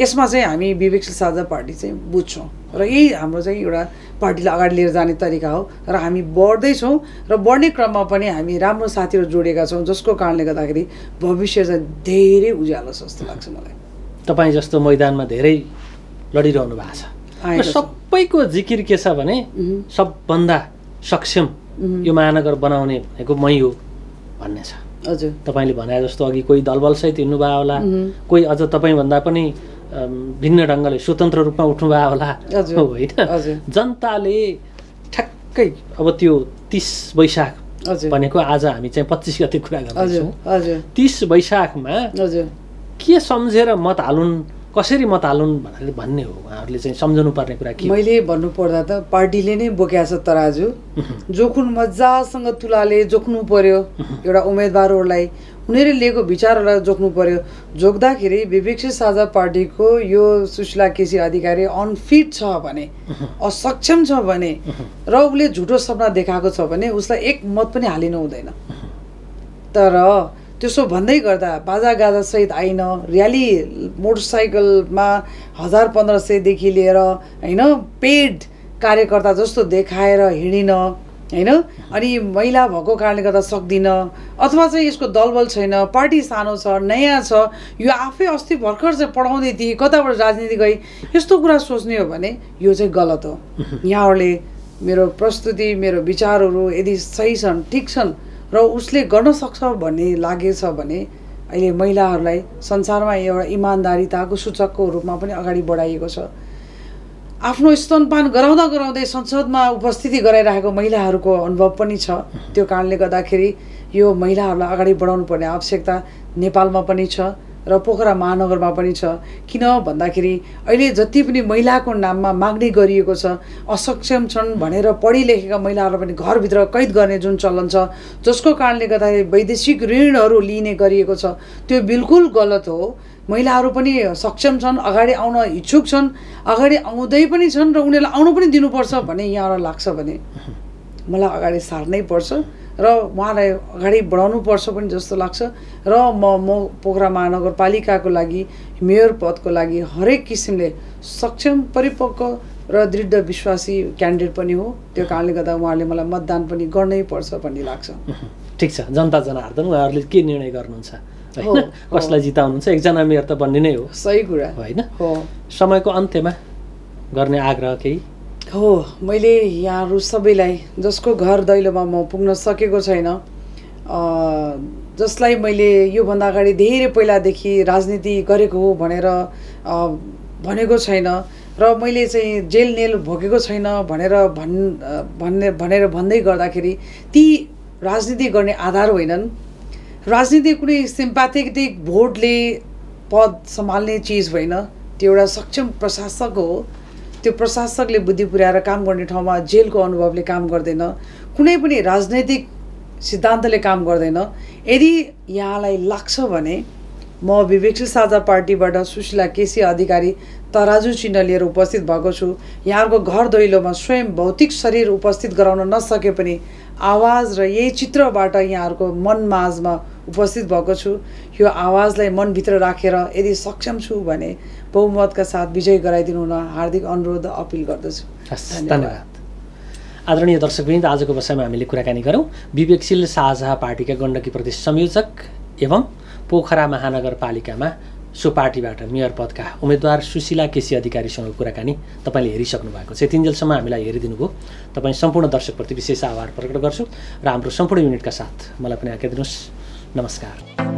यसमा चाहिँ हामी विवेकशील साझा पार्टी चाहिँ बुझ्छौँ। र यही हाम्रो चाहिँ एउटा पार्टीलाई अगाडि लिएर जाने तरिका हो। र हामी बढ्दैछौँ र बढ्ने क्रममा पनि हामी राम्रो साथीहरू जोडेका छौँ जसको कारणले गर्दाखेरि भविष्य चाहिँ धेरै उज्यालो छ जस्तो लाग्छ मलाई। तपाईँ जस्तो मैदानमा धेरै लडिरहनु भएको छ। सबैको जिकिर के छ भने सबभन्दा सक्षम यो महानगर बनाउने भनेको मै हो भन्ने छ। हजुर। तपाईँले भने जस्तो अघि कोही दलबलसहित हिँड्नुभयो होला। कोही अझ तपाईँभन्दा पनि भिन्न ढङ्गले स्वतन्त्र रूपमा उठ्नुभयो होला। होइन। जनताले ठ्याक्कै अब त्यो तिस वैशाख भनेको आज हामी चाहिँ पच्चिस गते कुरा गर्दैछौँ। तिस वैशाखमा के सम्झेर मत हालुन् कसरी मत हालुन् भनेर भन्ने हो उहाँहरूले चाहिँ सम्झनु पर्ने कुरा के मैले भन्नुपर्दा त पार्टीले नै बोकेको छ तराजु जोखुन मजासँग तुलाले जोख्नु पर्यो। एउटा उम्मेदवारहरूलाई उनीहरूले लिएको विचारहरूलाई जोख्नु पर्यो। जोग्दाखेरि विवेकशील साझा पार्टीको यो सुशीला केसी अधिकारी अनफिट छ भने असक्षम छ भने र उसले झुटो सपना देखाएको छ भने उसलाई एक मत पनि हालिनु हुँदैन। तर त्यसो भन्दै गर्दा बाजा गाजासहित आइन र्याली मोटरसाइकलमा हजार पन्ध्र सयदेखि लिएर होइन पेड कार्यकर्ता जस्तो देखाएर हिँडिन होइन? अनि महिला भएको कारणले गर्दा सक्दिनँ। अथवा चाहिँ यसको दलबल छैन पार्टी सानो छ नयाँ छ यो आफै अस्ति भर्खर चाहिँ पढाउँदै थिएँ कताबाट राजनीति गई यस्तो कुरा सोच्ने हो भने यो चाहिँ गलत हो। *laughs* यहाँहरूले मेरो प्रस्तुति मेरो विचारहरू यदि सही छन् ठिक छन् र उसले गर्न सक्छ भन्ने लागेछ भने अहिले महिलाहरूलाई संसारमा एउटा इमान्दारिताको सूचकको रूपमा पनि अगाडि बढाइएको छ। आफ्नो स्तनपान गराउँदा गराउँदै संसदमा उपस्थिति गराइरहेको महिलाहरूको अनुभव पनि छ। त्यो कारणले गर्दाखेरि यो महिलाहरूलाई अगाडि बढाउनु पर्ने आवश्यकता नेपालमा पनि छ र पोखरा महानगरमा पनि छ। किन भन्दाखेरि अहिले जति पनि महिलाको नाममा माग्ने गरिएको छ असक्षम छन् भनेर पढी लेखेका महिलाहरूलाई पनि घरभित्र कैद गर्ने जुन चलन छ जसको कारणले गर्दाखेरि वैदेशिक ऋणहरू लिने गरिएको छ त्यो बिल्कुल गलत हो। महिलाहरू पनि सक्षम छन् अगाडि आउन इच्छुक छन् अगाडि आउँदै पनि छन् र उनीहरूलाई आउनु पनि दिनुपर्छ भन्ने यहाँबाट लाग्छ भने मलाई अगाडि सार्नै पर्छ र उहाँलाई अगाडि बढाउनु पर्छ पनि जस्तो लाग्छ र म म पोखरा महानगरपालिकाको लागि मेयर पदको लागि हरेक किसिमले सक्षम परिपक्व र दृढ विश्वासी क्यान्डिडेट पनि हो। त्यो कारणले गर्दा उहाँहरूले मलाई मतदान पनि गर्नै पर्छ भन्ने लाग्छ। *laughs* ठिक छ जनता जनार्दन उहाँहरूले के निर्णय गर्नुहुन्छ? होइन? कसलाई जिताउनुहुन्छ? एकजना मेयर त बन्ने नै हो। सही कुरा। होइन? हो। समयको अन्त्यमा गर्ने आग्रह केही? हो मैले यहाँहरू सबैलाई जसको घर दैलोमा म पुग्न सकेको छैन जसलाई मैले योभन्दा अगाडि धेरै पहिलादेखि राजनीति गरेको हो भनेर भनेको छैन र मैले चाहिँ जेल नेल भोगेको छैन भनेर भन् भन्ने भनेर भन्दै गर्दाखेरि ती राजनीति गर्ने आधार होइनन्। राजनीति कुनै सिम्पाथेटिक भोटले पद सम्हाल्ने चिज होइन त्यो एउटा सक्षम प्रशासक हो त्यो प्रशासकले बुद्धि पुर्याएर काम गर्ने ठाउँमा जेलको अनुभवले काम गर्दैन कुनै पनि राजनैतिक सिद्धान्तले काम गर्दैन। यदि यहाँलाई लाग्छ भने म विवेकशील साझा पार्टीबाट सुशीला केसी अधिकारी तराजु चिन्ह लिएर उपस्थित भएको छु। यहाँहरूको घर दैलोमा स्वयं भौतिक शरीर उपस्थित गराउन नसके पनि आवाज र यही चित्रबाट यहाँहरूको मन माझमा उपस्थित भएको छु। यो आवाजलाई मनभित्र राखेर यदि सक्षम छु भने बहुमतका साथ विजय गराइदिनु हुन हार्दिक अनुरोध अपिल गर्दछु। धन्यवाद। आदरणीय दर्शकवृन्द आजको विषयमा हामीले कुराकानी गरौँ। विवेकशील साझा पार्टीका गण्डकी प्रदेश संयोजक एवं पोखरा महानगरपालिकामा सो पार्टीबाट मेयर पदका उम्मेद्वार सुशीला केसी अधिकारीसँग कुराकानी तपाईँले हेरिसक्नु भएको छ। तिनजेलसम्म हामीलाई हेरिदिनु भयो तपाईँ सम्पूर्ण दर्शकप्रति विशेष आभार प्रकट गर्छु र हाम्रो सम्पूर्ण युनिटका साथ मलाई पनि आज्ञा दिनुहोस्। नमस्कार